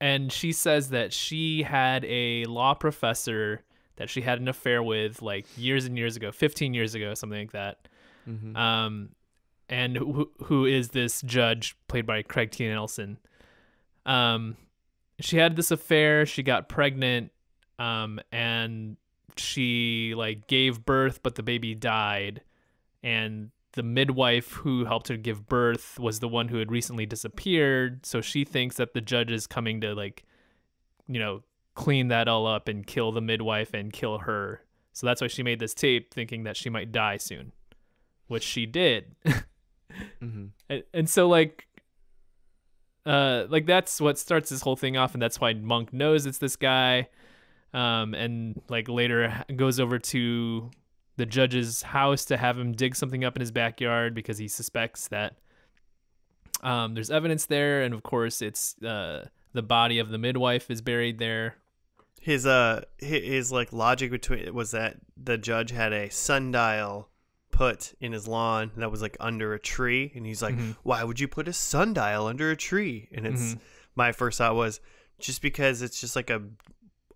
and she says that she had a law professor that she had an affair with like years and years ago, 15 years ago, something like that. Mhm. Um, and who, who is this judge played by Craig T. Nelson? Um, she had this affair. She got pregnant. Um, and she like gave birth, but the baby died. And the midwife who helped her give birth was the one who had recently disappeared. So she thinks that the judge is coming to like, you know, clean that all up and kill the midwife and kill her. So that's why she made this tape, thinking that she might die soon, which she did. Mhm. and, and so like uh like that's what starts this whole thing off and that's why monk knows it's this guy. Um and like later goes over to the judge's house to have him dig something up in his backyard because he suspects that um there's evidence there. And of course it's uh the body of the midwife is buried there. His uh hi- his like logic between was that the judge had a sundial put in his lawn that was like under a tree, and he's like, Mhm. "Why would you put a sundial under a tree?" And it's Mhm. my first thought was just because it's just like a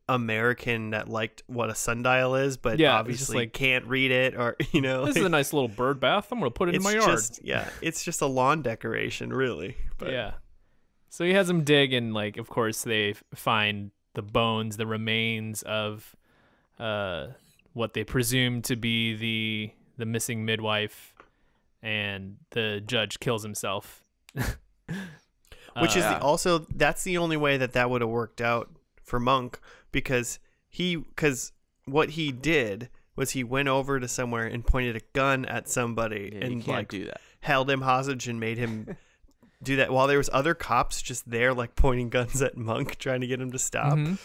American that liked what a sundial is, but Yeah, obviously like- can't read it, or you know, This is a nice little bird bath. I'm gonna put it in my yard. just yeah, it's just a lawn decoration, really. But yeah. So he has them dig, and like, of course, they find the bones, the remains of uh, what they presume to be the the missing midwife, and the judge kills himself. which is Uh, the, also that's the only way that that would have worked out for Monk because he because what he did was he went over to somewhere and pointed a gun at somebody Yeah, and can't like do that. held him hostage and made him do that while there was other cops just there like pointing guns at Monk trying to get him to stop. mhm.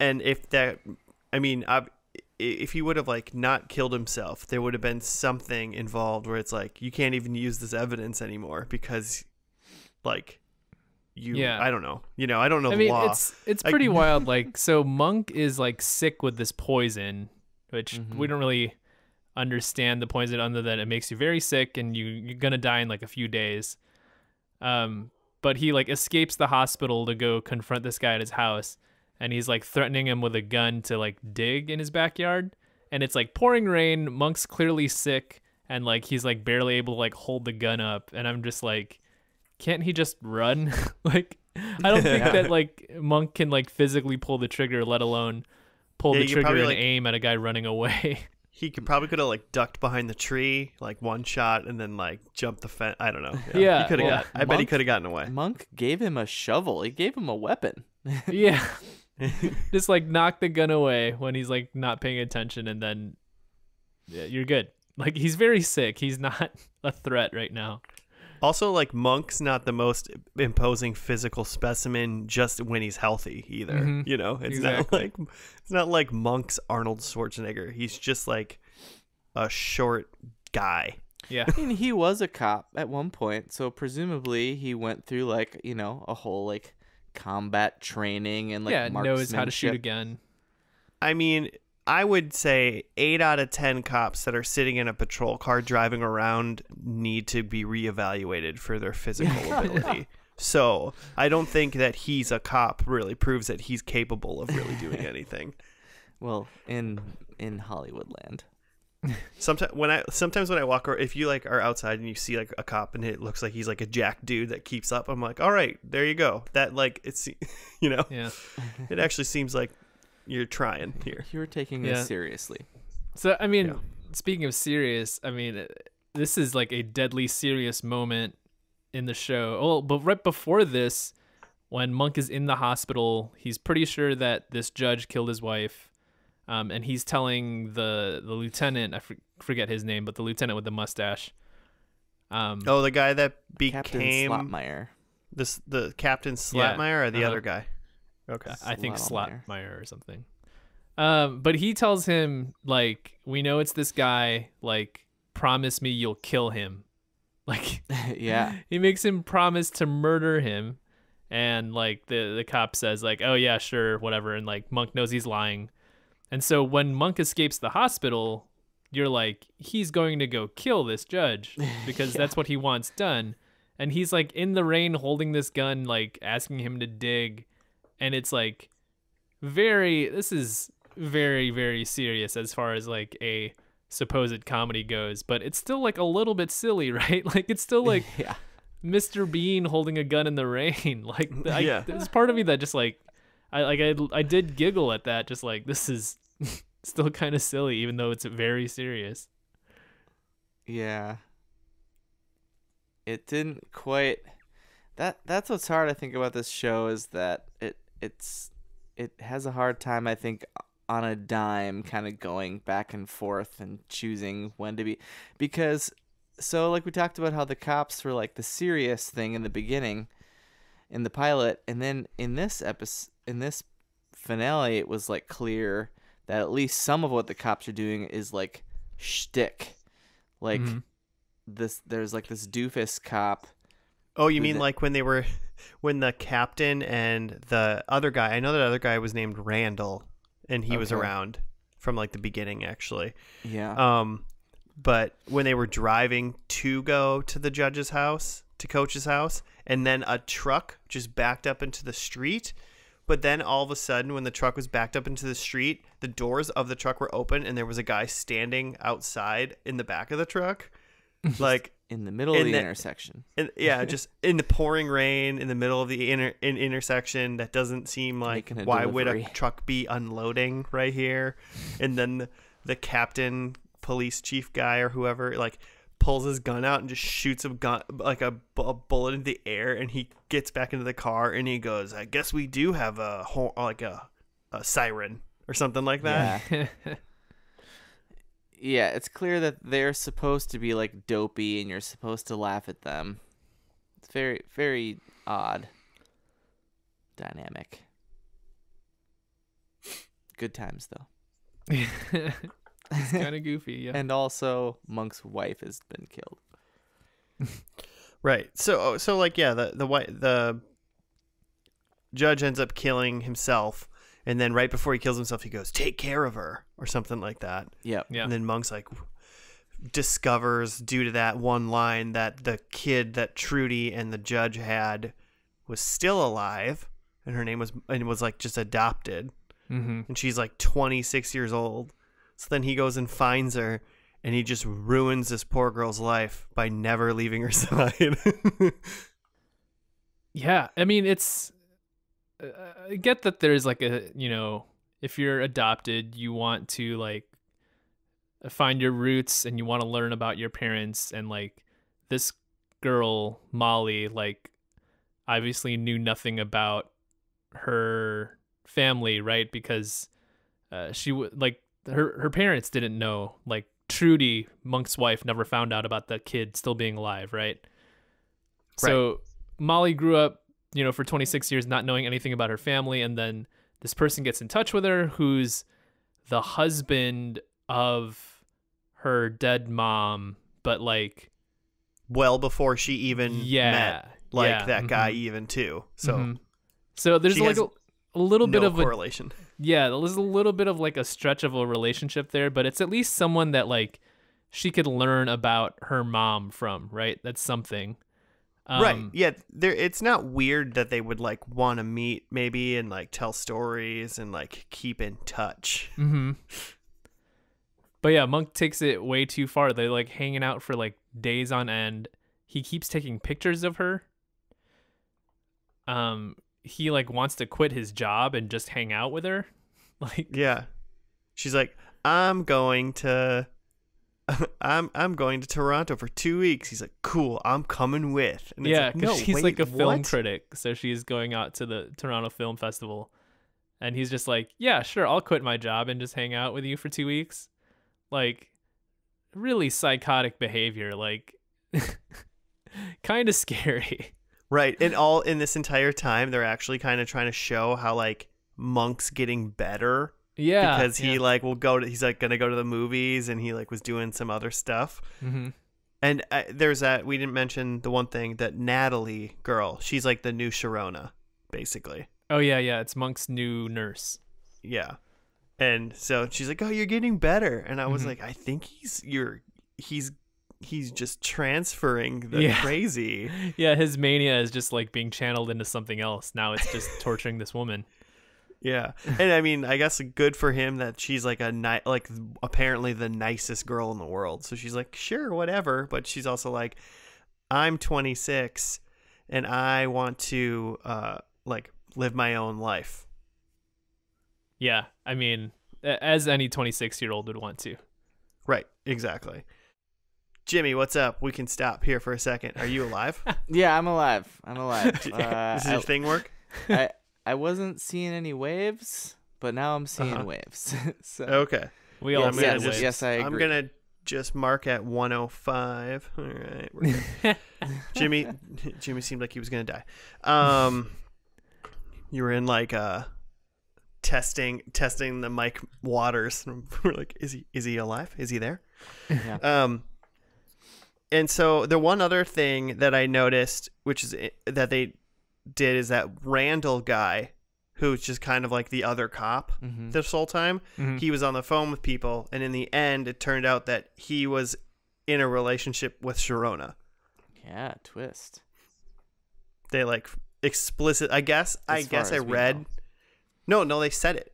And if that, I mean, I, if he would have like not killed himself, there would have been something involved where it's like you can't even use this evidence anymore because, like, you. Yeah. I don't know. You know, I don't know I the mean, law. it's it's I- pretty wild. Like, so Monk is like sick with this poison, which Mhm. we don't really understand the poison other than it makes you very sick and you you're gonna die in like a few days. Um, but he like escapes the hospital to go confront this guy at his house, and he's like threatening him with a gun to like dig in his backyard, and it's like pouring rain. Monk's clearly sick, and like he's like barely able to like hold the gun up, and I'm just like, can't he just run? like, I don't think Yeah. that like Monk can like physically pull the trigger, let alone pull Yeah, the you could trigger probably, and like- aim at a guy running away. he could probably could have like ducked behind the tree, like one shot, and then like jumped the fence. I don't know. Yeah, he could have. well, got, I bet he could have gotten away. Monk gave him a shovel. He gave him a weapon. yeah. just like knock the gun away when he's like not paying attention and then yeah, you're good. Like he's very sick. He's not a threat right now. Also, like Monk's not the most imposing physical specimen just when he's healthy either. Mhm. You know, it's Exactly. not like it's not like Monk's Arnold Schwarzenegger. He's just like a short guy. Yeah. I mean, he was a cop at one point, so presumably he went through like you know a whole like combat training and like yeah, knows how to shoot a gun. I mean, I would say eight out of ten cops that are sitting in a patrol car driving around need to be reevaluated for their physical ability. So I don't think that he's a cop really proves that he's capable of really doing anything. Well, in in Hollywood land. Sometimes when I sometimes when I walk or if you like are outside and you see like a cop and it looks like he's like a jack dude that keeps up, I'm like, all right, there you go. That like it's you know Yeah. it actually seems like you're trying here. You're taking Yeah. this seriously. So I mean, Yeah. speaking of serious, I mean, uh, this is like a deadly serious moment in the show. Oh, but right before this, when Monk is in the hospital, he's pretty sure that this judge killed his wife, um, and he's telling the the lieutenant, I forget his name, but the lieutenant with the mustache. Um, Oh, the guy that Captain became Slotmeyer. this the Captain Yeah, Slatmeyer or the uh-huh. other guy. Okay. I think Slotmeyer. Slotmeyer or something. Um, but he tells him like, "We know it's this guy. Like, promise me you'll kill him." Like, yeah. he makes him promise to murder him, and like the the cop says like, "Oh yeah, sure, whatever," and like Monk knows he's lying, and so when Monk escapes the hospital, you're like, he's going to go kill this judge because Yeah. that's what he wants done, and he's like in the rain holding this gun, like asking him to dig, and it's like very this is very very serious as far as like a supposed comedy goes but it's still like a little bit silly right like it's still like yeah. Mr. Bean holding a gun in the rain. Like, mm, I, Yeah. there's part of me that just like, I like I I did giggle at that. Just like this is still kind of silly, even though it's very serious. Yeah. It didn't quite that that's what's hard I think about this show is that it it's it has a hard time I think on a dime kind of going back and forth and choosing when to be because so like we talked about how the cops were like the serious thing in the beginning in the pilot and then in this episode in this finale it was like clear that at least some of what the cops are doing is like shtick like Mhm. this there's like this doofus cop Oh, you mean the- like when they were when the captain and the other guy, I know that other guy was named Randall and he was around from like the beginning actually. yeah Um but when they were driving to go to the judge's house, to coach's house, and then a truck just backed up into the street. But then all of a sudden, when the truck was backed up into the street, the doors of the truck were open, and there was a guy standing outside in the back of the truck, like in the middle In of the the- intersection. in, yeah, just in the pouring rain in the middle of the inter, in, intersection. That doesn't seem like Making a why would a truck be unloading right here? And then the, the captain, police chief guy or whoever, like pulls his gun out and just shoots a gun like a, a bullet in the air. And he gets back into the car and he goes, "I guess we do have a hor- like a a siren or something like that." Yeah. yeah, it's clear that they're supposed to be like dopey and you're supposed to laugh at them. It's very very odd dynamic. Good times though. it's kind of goofy. Yeah. And also Monk's wife has been killed. Right. So oh, so like yeah, the the white the judge ends up killing himself and then right before he kills himself he goes, "Take care of her" or something like that. Yep. yeah. And then Monk's like discovers due to that one line that the kid that Trudy and the judge had was still alive and her name was and was like just adopted mm-hmm. and she's like 26 years old. So then he goes and finds her and he just ruins this poor girl's life by never leaving her side. Yeah, I mean it's uh, I get that there's like a, you know, if you're adopted, you want to like find your roots and you want to learn about your parents and like this girl Molly like obviously knew nothing about her family, right? Because uh, she would like her her parents didn't know. Like Trudy, Monk's wife, never found out about the kid still being alive, right? So Molly grew up, you know, for 26 years not knowing anything about her family, and then this person gets in touch with her, who's the husband of her dead mom, but like, well before she even yeah, met like yeah, that guy mhm, even too. So mhm. So there's She like a, a little no bit of a correlation. Yeah, there's a little bit of like a stretch of a relationship there, but it's at least someone that like she could learn about her mom from, right? That's something. right. Um, Yeah, there it's not weird that they would like want to meet maybe and like tell stories and like keep in touch. Mm-hmm. But yeah, Monk takes it way too far. They're like hanging out for like days on end. He keeps taking pictures of her. Um, he like wants to quit his job and just hang out with her. Like, Yeah. She's like, "I'm going to I'm I'm going to Toronto for 2 weeks." He's like, "Cool, I'm coming with." And it's yeah, like, because no, she's wait, like a film critic, so she's going out to the Toronto Film Festival, and he's just like, "Yeah, sure, I'll quit my job and just hang out with you for two weeks." Like, really psychotic behavior. Like, kind of scary. Right. And all in this entire time they're actually kind of trying to show how like Monk's getting better Yeah, because he yeah. like will go to he's like going to go to the movies and he like was doing some other stuff. Mhm. And uh, there's that we didn't mention the one thing that Natalie girl, she's like the new Sharona basically. Oh yeah, yeah. It's Monk's new nurse. Yeah. And so she's like, "Oh, you're getting better." And I was Mhm. like, "I think he's you're he's he's just transferring the Yeah. crazy." Yeah, his mania is just like being channeled into something else. Now it's just torturing this woman. Yeah, and I mean, I guess good for him that she's like a ni- like apparently the nicest girl in the world. So she's like, sure, whatever. But she's also like, I'm 26, and I want to uh like live my own life. Yeah, I mean, as any 26 year old would want to. Right, exactly. Jimmy, what's up? We can stop here for a second. Are you alive? Yeah, I'm alive. I'm alive. Does Uh, your thing work? I, I wasn't seeing any waves, but now I'm seeing Uh-huh. waves. so Okay. We all I'm see gonna just- waves. yes, I agree. I'm gonna just mark at 105. All right. We're good. Jimmy Jimmy seemed like he was gonna die. Um, you were in like uh testing testing the Mike Waters. We're like, is he is he alive? Is he there? Yeah. Um, and so the one other thing that I noticed, which is that they did, is that Randall guy, who's just kind of like the other cop Mhm. this whole time. Mhm. He was on the phone with people, and in the end, it turned out that he was in a relationship with Sharona. Yeah, twist. They like explicit. I guess. I As far guess I read. know. No, no, they said it.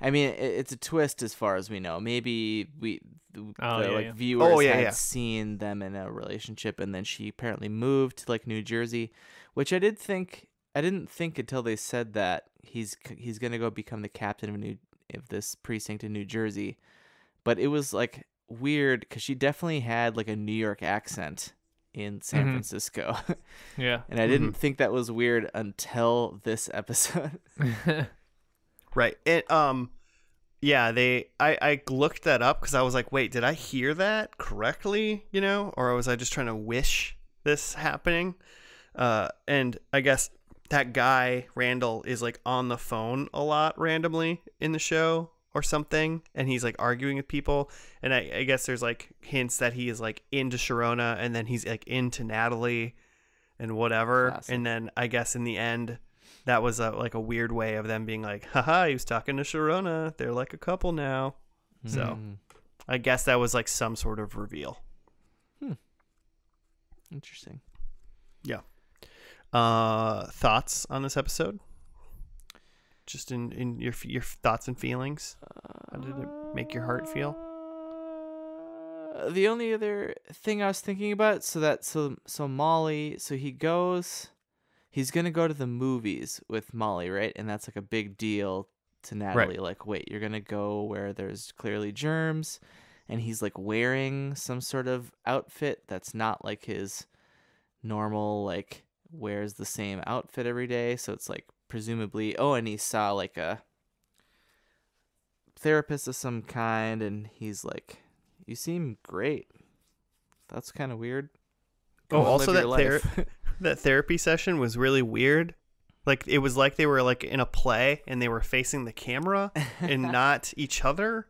I mean, it's a twist as far as we know. Maybe we, the, Oh, the yeah, like yeah. viewers Oh, yeah, had yeah. seen them in a relationship, and then she apparently moved to like New Jersey, which I did think. I didn't think until they said that he's he's gonna go become the captain of New of this precinct in New Jersey, but it was like weird because she definitely had like a New York accent in San Mhm. Francisco, Yeah. and I didn't think that was weird until this episode. Right. It um yeah, they I I looked that up cuz I was like, "Wait, did I hear that correctly?" you know, or was I just trying to wish this happening? Uh and I guess that guy Randall is like on the phone a lot randomly in the show or something and he's like arguing with people and I, I guess there's like hints that he is like into Sharona and then he's like into Natalie and whatever Classic. and then I guess in the end that was a, like a weird way of them being like, haha, he was talking to Sharona. They're like a couple now. So Mm, I guess that was like some sort of reveal. Hmm. Interesting. Yeah. Uh, thoughts on this episode? Just in, in your your thoughts and feelings. How did it make your heart feel? Uh, the only other thing I was thinking about, so that so so Molly, so he goes, he's gonna go to the movies with Molly, right? And that's like a big deal to Natalie. Like, wait, you're gonna go where there's clearly germs, and he's like wearing some sort of outfit that's not like his normal like wears the same outfit every day. So it's like presumably, oh, and he saw like a therapist of some kind, and he's like, "You seem great." That's kind of weird. Oh, Go and also that ther- life. that therapy session was really weird. Like it was like they were like in a play and they were facing the camera and not each other.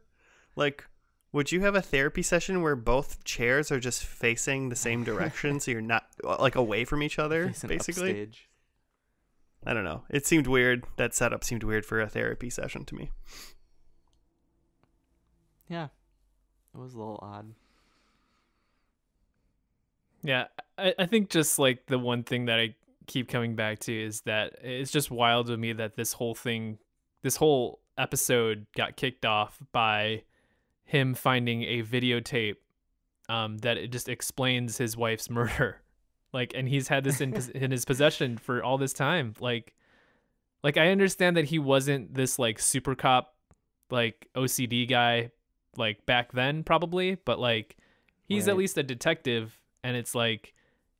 Like, would you have a therapy session where both chairs are just facing the same direction, so you're not uh, like away from each other, Facing basically? upstage. I don't know. It seemed weird. That setup seemed weird for a therapy session to me. Yeah, it was a little odd. Yeah, I, I think just like the one thing that I keep coming back to is that it's just wild to me that this whole thing, this whole episode got kicked off by him finding a videotape um, that it just explains his wife's murder. Like, and he's had this in, in his possession for all this time. Like, like I understand that he wasn't this like super cop, like OCD guy, like back then probably, but like he's at least a detective and it's like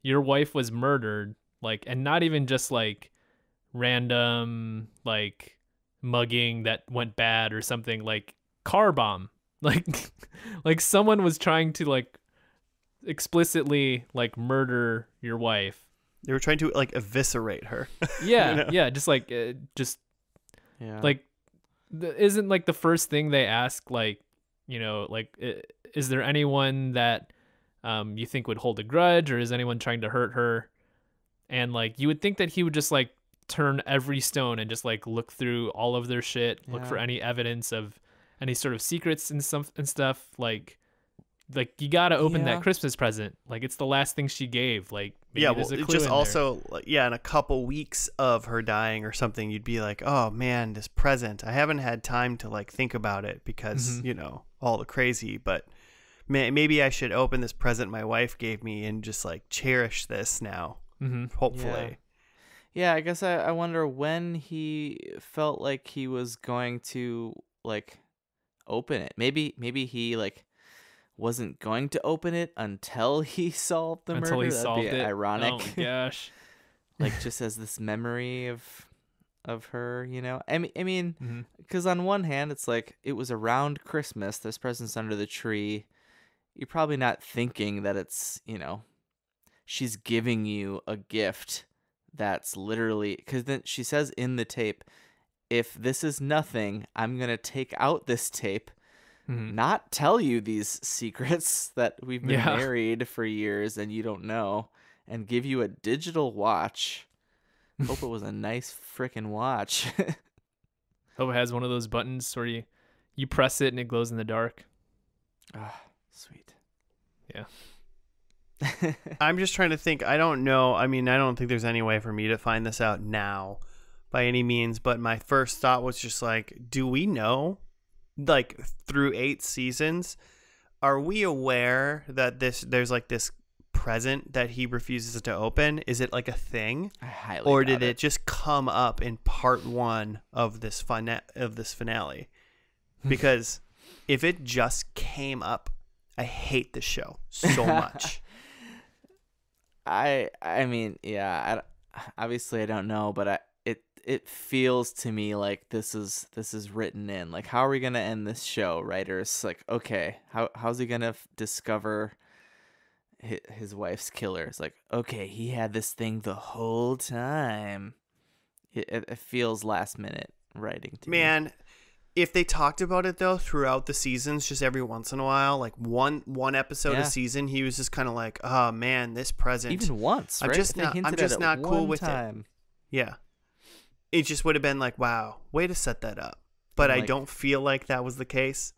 your wife was murdered like and not even just like random like mugging that went bad or something like car bomb like like someone was trying to like explicitly like murder your wife They were trying to like eviscerate her. yeah know? yeah just like uh, just Yeah. like isn't like the first thing they ask like you know like is there anyone that um you think would hold a grudge or is anyone trying to hurt her and like you would think that he would just like turn every stone and just like look through all of their shit look for any evidence of any sort of secrets and some and stuff like like you gotta open Yeah. that christmas present like it's the last thing she gave like maybe yeah, well, a it clue just there. also like, yeah, in a couple weeks of her dying or something, you'd be like, oh man, this present. I haven't had time to like think about it because Mhm. you know all the crazy, but may- maybe I should open this present my wife gave me and just like cherish this now. Mhm. Hopefully, Yeah, I guess I, I wonder when he felt like he was going to like open it. Maybe maybe he like wasn't going to open it until he solved the until murder. he That'd solved be it Ironic. oh my gosh like just as this memory of of her, you know. I mean, I mean, because on one hand, it's like it was around Christmas. There's presents under the tree. You're probably not thinking that it's you know, she's giving you a gift that's literally because then she says in the tape, if this is nothing, I'm gonna take out this tape, Mhm. not tell you these secrets that we've been Yeah. married for years and you don't know, and give you a digital watch. Hope it was a nice freaking watch. Hope it has one of those buttons where you you press it and it glows in the dark. Ah, I'm just trying to think. I don't know. I mean, I don't think there's any way for me to find this out now by any means, but my first thought was just like, do we know like through 8 seasons are we aware that this there's like this present that he refuses to open? Is it like a thing? I highly or did it just come up in part 1 of this fina- of this finale? Because if it just came up, I hate the show so much. I I mean, yeah, I, obviously I don't know, but I it it feels to me like this is this is written in. Like how are we going to end this show, writers? Like okay, how how's he going to f- discover his, his wife's killer? It's like, okay, he had this thing the whole time. It, it, it feels last minute writing to me. Man, if they talked about it though throughout the seasons, just every once in a while, like one one episode Yeah. a season, he was just kind of like, "Oh man, this present." Even once, I'm right? just not- I'm just not cool with it. yeah, it just would have been like, "Wow, way to set that up." But I don't feel like that was the case.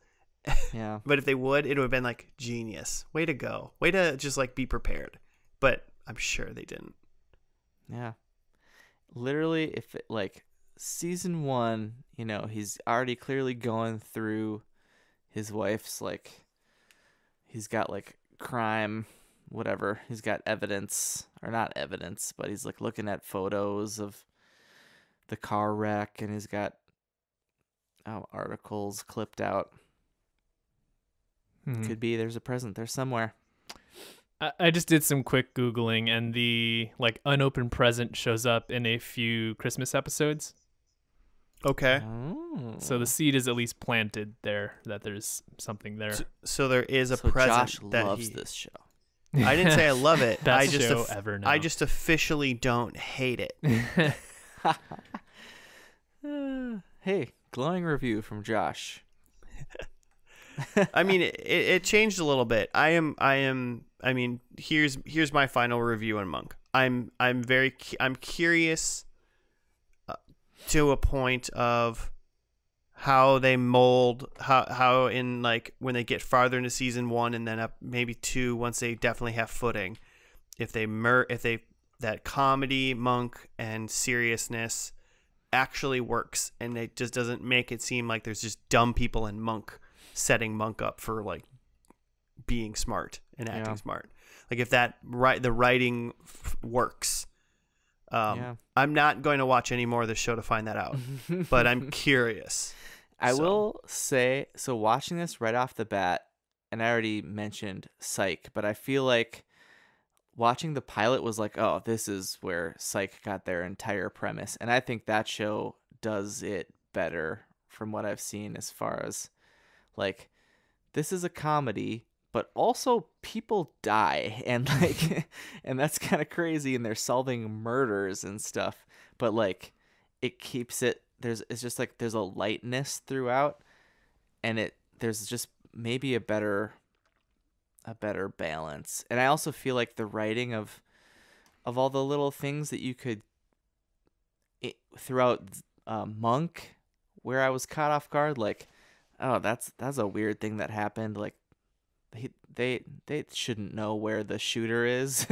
Yeah. But if they would, it would have been like genius. Way to go. Way to just like be prepared. But I'm sure they didn't. Yeah. Literally, if it, like season one, you know, he's already clearly going through his wife's like, he's got like crime, whatever. He's got evidence, or not evidence, but he's like looking at photos of the car wreck and he's got oh, articles clipped out. Hmm. Could be there's a present there somewhere. I, I just did some quick googling, and the like unopened present shows up in a few Christmas episodes. Okay. Oh. So the seed is at least planted there that there's something there. So, so there is a So present Josh that loves he- this show. I didn't say I love it. Best I just show of- ever now. I just officially don't hate it. Uh, hey, glowing review from Josh. I mean, it, it changed a little bit. I am, I am. I mean, here's here's my final review on Monk. I'm I'm very I'm curious to a point of how they mold how how in like when they get farther into season one and then up maybe two once they definitely have footing if they mer if they that comedy monk and seriousness actually works and it just doesn't make it seem like there's just dumb people in monk setting monk up for like being smart and acting Yeah. smart like if that right the writing f- works um Yeah. i'm not going to watch any more of this show to find that out but i'm curious I so- will say so. Watching this right off the bat, and I already mentioned Psych, but I feel like watching the pilot was like, oh, this is where Psych got their entire premise, and I think that show does it better from what I've seen as far as like this is a comedy but also people die and like and that's kind of crazy and they're solving murders and stuff but like it keeps it there's it's just like there's a lightness throughout and it there's just maybe a better a better balance. And i also feel like the writing of of all the little things that you could it, throughout uh, monk where i was caught off guard like oh that's that's a weird thing that happened like they they shouldn't know where the shooter is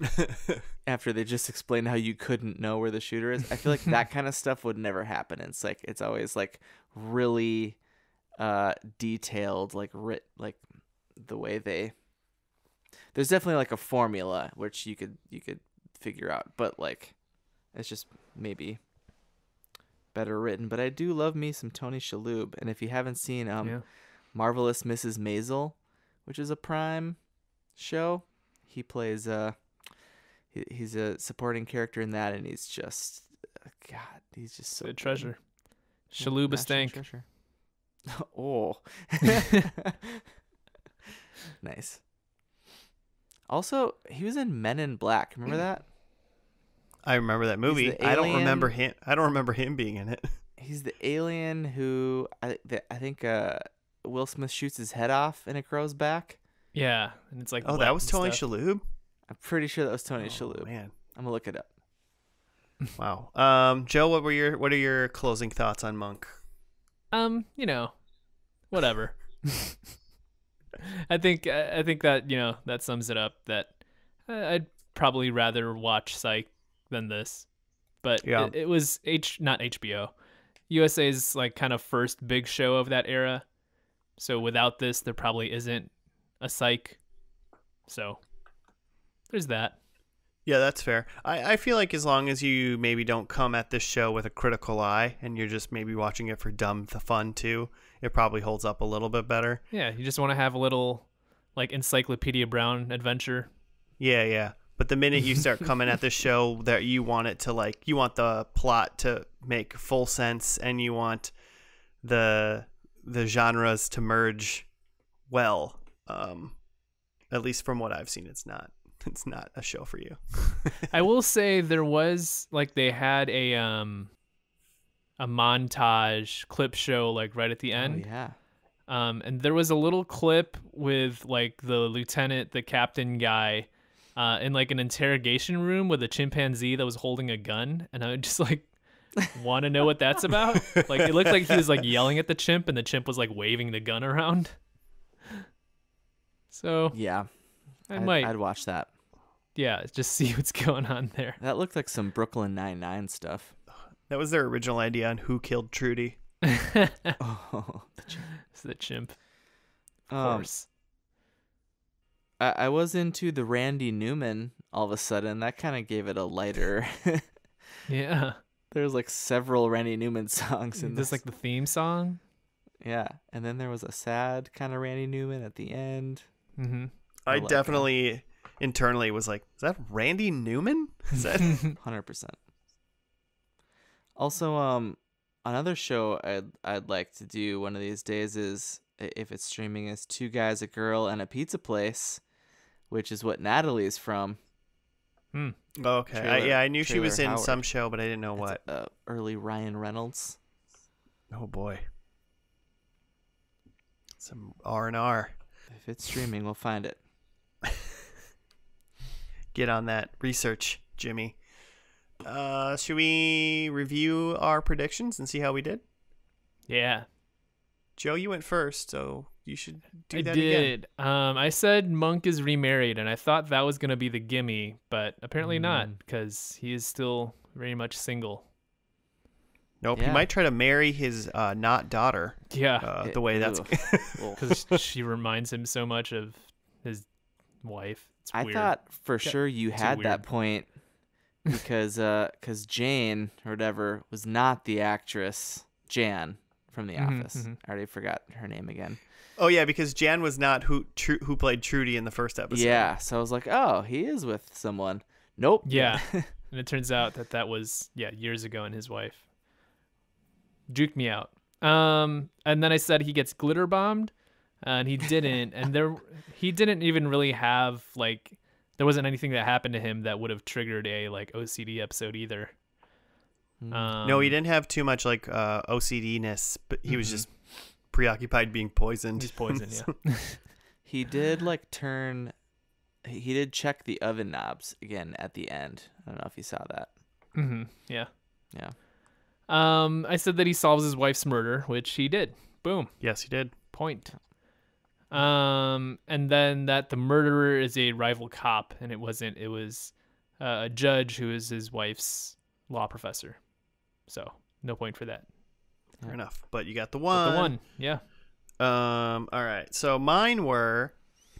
after they just explained how you couldn't know where the shooter is. I feel like that kind of stuff would never happen. It's like it's always like really uh detailed, like writ like the way they there's definitely like a formula which you could you could figure out, but like it's just maybe better written. But I do love me some Tony Shalhoub, and if you haven't seen um yeah. Marvelous Mrs. Maisel, which is a Prime show. He plays a he, he's a supporting character in that and he's just uh, god, he's just so The treasure. Yeah, Shaluba stank. treasure. oh. nice. Also, he was in Men in Black. Remember that? I remember that movie. I don't remember him. I don't remember him being in it. He's the alien who I the, I think uh Will Smith shoots his head off and it grows back. Yeah, and it's like Oh, that was Tony stuff. Shalhoub. I'm pretty sure that was Tony Oh, Shalhoub. Man, I'm gonna look it up. wow. Um, Joe, what were your what are your closing thoughts on Monk? Um, you know, whatever. I think I think that you know that sums it up. That uh, I'd probably rather watch Psych than this, but Yeah. it, it was H not HBO, USA's like kind of first big show of that era. So without this, there probably isn't a Psych. So there's that. Yeah, that's fair. I, I feel like as long as you maybe don't come at this show with a critical eye and you're just maybe watching it for dumb fun too, it probably holds up a little bit better. Yeah, you just want to have a little like Encyclopedia Brown adventure. Yeah, yeah. But the minute you start coming at this show that you want it to like you want the plot to make full sense and you want the the genres to merge well. Um at least from what I've seen it's not it's not a show for you. I will say there was like they had a um a montage clip show like right at the Oh, end. yeah. Um and there was a little clip with like the lieutenant, the captain guy uh in like an interrogation room with a chimpanzee that was holding a gun and I would just like want to know what that's about. like it looked like he was like yelling at the chimp and the chimp was like waving the gun around. So, Yeah. I I'd, might I'd watch that. yeah, just see what's going on there. That looked like some Brooklyn Nine Nine stuff. That was their original idea on who killed Trudy. Oh. It's the chimp. Of Um, course. I, I was into the Randy Newman all of a sudden. That kind of gave it a lighter. Yeah. There's like several Randy Newman songs in Just this. like the theme song. yeah, and then there was a sad kind of Randy Newman at the end. Mm-hmm. I, I like definitely internally was like, is that Randy Newman? Is that Hundred percent. Also, um, another show I'd I'd like to do one of these days is if it's streaming is Two Guys, a Girl, and a Pizza Place, which is what Natalie's from. Hmm. Oh, okay? I, yeah, I knew she was in Trailer some show, but I didn't know It's, what. Uh, early Ryan Reynolds. Oh boy, some R and R. If it's streaming, we'll find it. Get on that research, Jimmy. Uh, should we review our predictions and see how we did? Yeah. Joe, you went first, so you should do I that again. did. Um, I said Monk is remarried, and I thought that was gonna be the gimme, but apparently not, Mm. because he is still very much single. Nope, he might try to marry his uh, not daughter. Yeah, Uh, the way that's ugh. Because she reminds him so much of his wife. It's I weird. thought for Got sure you too had weird. that point because uh cuz Jane or whatever was not the actress Jan from The Mhm, Office. mhm. I already forgot her name again. Oh yeah, because Jan was not who Tru- who played Trudy in the first episode. Yeah, so I was like, "Oh, he is with someone." Nope. Yeah. and it turns out that that was yeah years ago and his wife juked me out. Um, and then I said he gets glitter bombed, and he didn't. and there, he didn't even really have like there wasn't anything that happened to him that would have triggered a like OCD episode either. Mm. Um, No, he didn't have too much like uh, OCD ness, but he was Mhm. just preoccupied being poisoned. He's poisoned. Yeah. He did like turn he he did check the oven knobs again at the end. I don't know if you saw that. hmm Yeah. Yeah. Um, I said that he solves his wife's murder, which he did. Boom. yes, he did. point. Um, and then that the murderer is a rival cop, and it wasn't. It was uh, a judge who is his wife's law professor. So no point for that. Fair Yeah. enough. But you got the But one. the one, yeah. Um. All right. So mine were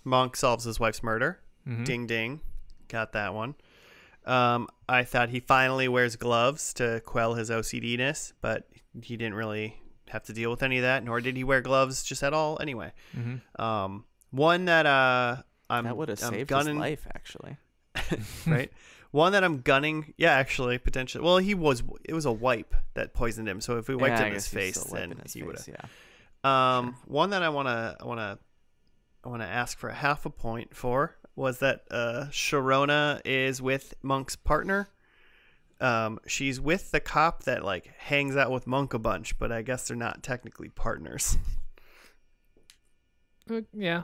Monk solves his wife's murder. Mhm. Ding ding. Got that one. Um. I thought he finally wears gloves to quell his OCD ness, but he didn't really have to deal with any of that, nor did he wear gloves just at all. Anyway. Mhm. Um. One that uh. I'm, that would have saved gunning, his life actually. right? One that I'm gunning. Yeah, actually, potentially. Well, he was. It was a wipe that poisoned him. So if we wiped Yeah, it I in his face, then his he would have. Yeah. Um, one that I wanna, I wanna, I wanna ask for a half a point for was that uh, Sharona is with Monk's partner. Um, she's with the cop that like hangs out with Monk a bunch, but I guess they're not technically partners. Uh, yeah.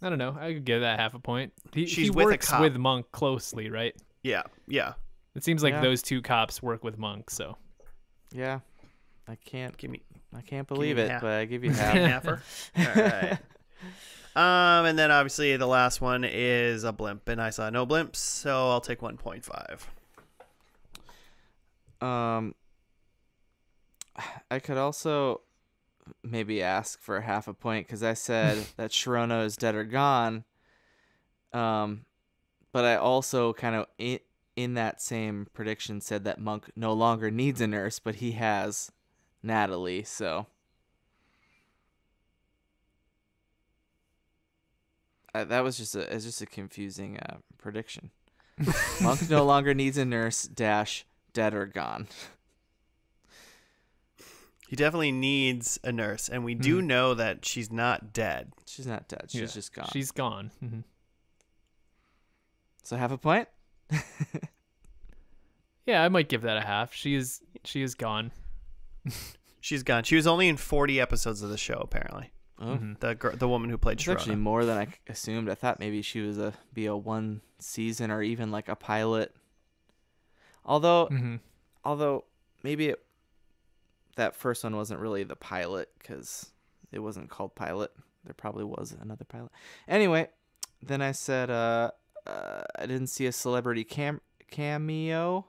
I don't know. I could give that half a point. He, She's he with a works cop. with Monk closely, right? yeah, yeah. It seems like Yeah. those two cops work with Monk. So Yeah. I can't Give me I can't believe it, half. but I give you give me half. halfer. All right. Um, and then obviously the last one is a blimp, and I saw no blimps, so I'll take 1.5. Um, I could also maybe ask for half a point because I said that Sharona is dead or gone. Um, but I also kind of in, in that same prediction said that Monk no longer needs a nurse, but he has Natalie. So uh, that was just a it's just a confusing uh, prediction. Monk no longer needs a nurse. Dash dead or gone. He definitely needs a nurse, and we do Hmm. know that she's not dead. She's not dead. She's Yeah, just gone. She's gone. Mm-hmm. so half a point. Yeah, I might give that a half. She is she is gone. She's gone. She was only in 40 episodes of the show, apparently. Oh, Mhm. The gr- the woman who played it's actually more than I assumed. I thought maybe she was a be a one season or even like a pilot. Although, hmm although maybe it, that first one wasn't really the pilot because it wasn't called pilot. There probably was another pilot. Anyway, then I said uh, uh I didn't see a celebrity cam cameo.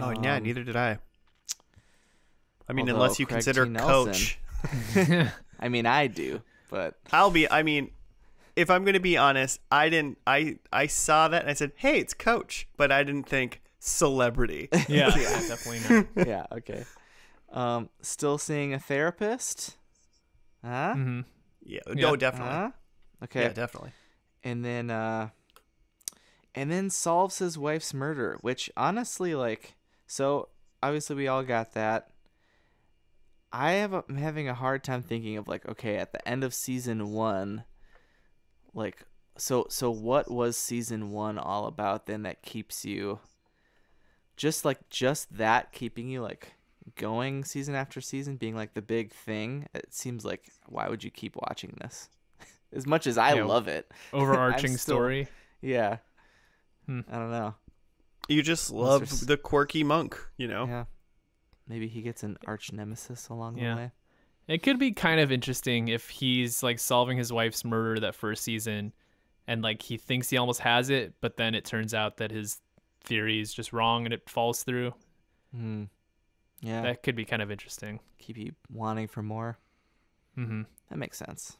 Oh yeah, Um, neither did I. I mean, unless you Craig consider T. Nelson- Coach. I mean, I do, but I'll be. I mean, if I'm gonna be honest, I didn't. I I saw that and I said, "Hey, it's Coach," but I didn't think celebrity. yeah, definitely not. yeah, okay. Um, still seeing a therapist? Huh? hmm yeah, Yeah. no, definitely. Huh? Okay. Yeah, definitely. and then uh and then solves his wife's murder, which honestly like so obviously we all got that. I have a, I'm having a hard time thinking of like okay, at the end of season 1 like so so what was season 1 all about then that keeps you just like just that keeping you like going season after season being like the big thing it seems like why would you keep watching this as much as i Yeah. love it Overarching still- story. yeah Hmm. i don't know You just love there's- the quirky monk, you know. yeah maybe he gets an arch nemesis along Yeah. the way It could be kind of interesting if he's like solving his wife's murder that first season and like he thinks he almost has it, but then it turns out that his theory is just wrong and it falls through. Hmm. Yeah That could be kind of interesting. keep you wanting for more Mm-hmm. that makes sense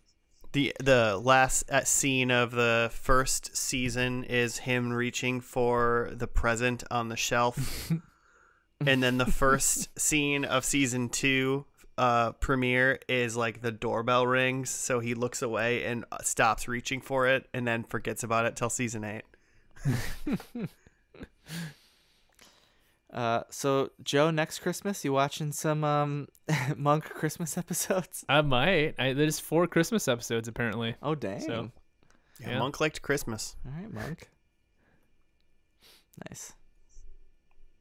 The the last uh, scene of the first season is him reaching for the present on the shelf, and then the first scene of season two uh, premiere is like the doorbell rings, so he looks away and uh, stops reaching for it, and then forgets about it till season eight. uh so joe next christmas you watching some um monk christmas episodes I might. I, there's four Christmas episodes apparently. oh dang So- Yeah, Yeah. Monk liked Christmas. all right monk nice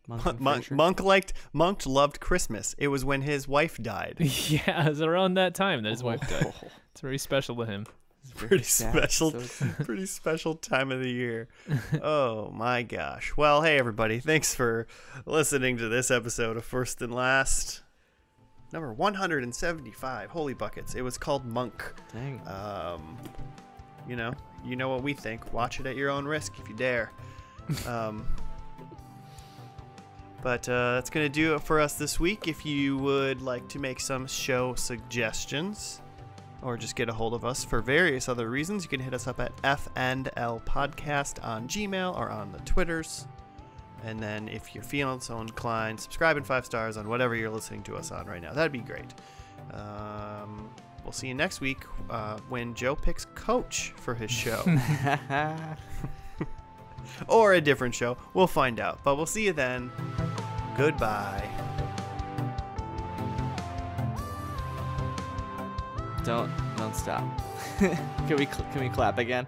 monk, Monk, Monk liked Monk loved Christmas. It was when his wife died. yeah, it was around that time that his wife died. It's very special to him. Pretty sad. special. So- pretty special time of the year. oh my gosh. Well, hey everybody, thanks for listening to this episode of First and Last. Number 175. Holy buckets. It was called Monk. dang Um, you know, you know what we think. Watch it at your own risk if you dare. Um, but uh, that's going to do it for us this week. If you would like to make some show suggestions or just get a hold of us for various other reasons, you can hit us up at FNL Podcast on Gmail or on the Twitters. And then if you're feeling so inclined, subscribe and five stars on whatever you're listening to us on right now. That'd be great. Um, we'll see you next week uh, when Joe picks Coach for his show or a different show. We'll find out. But we'll see you then. Goodbye. Don't don't stop. Can we can we clap again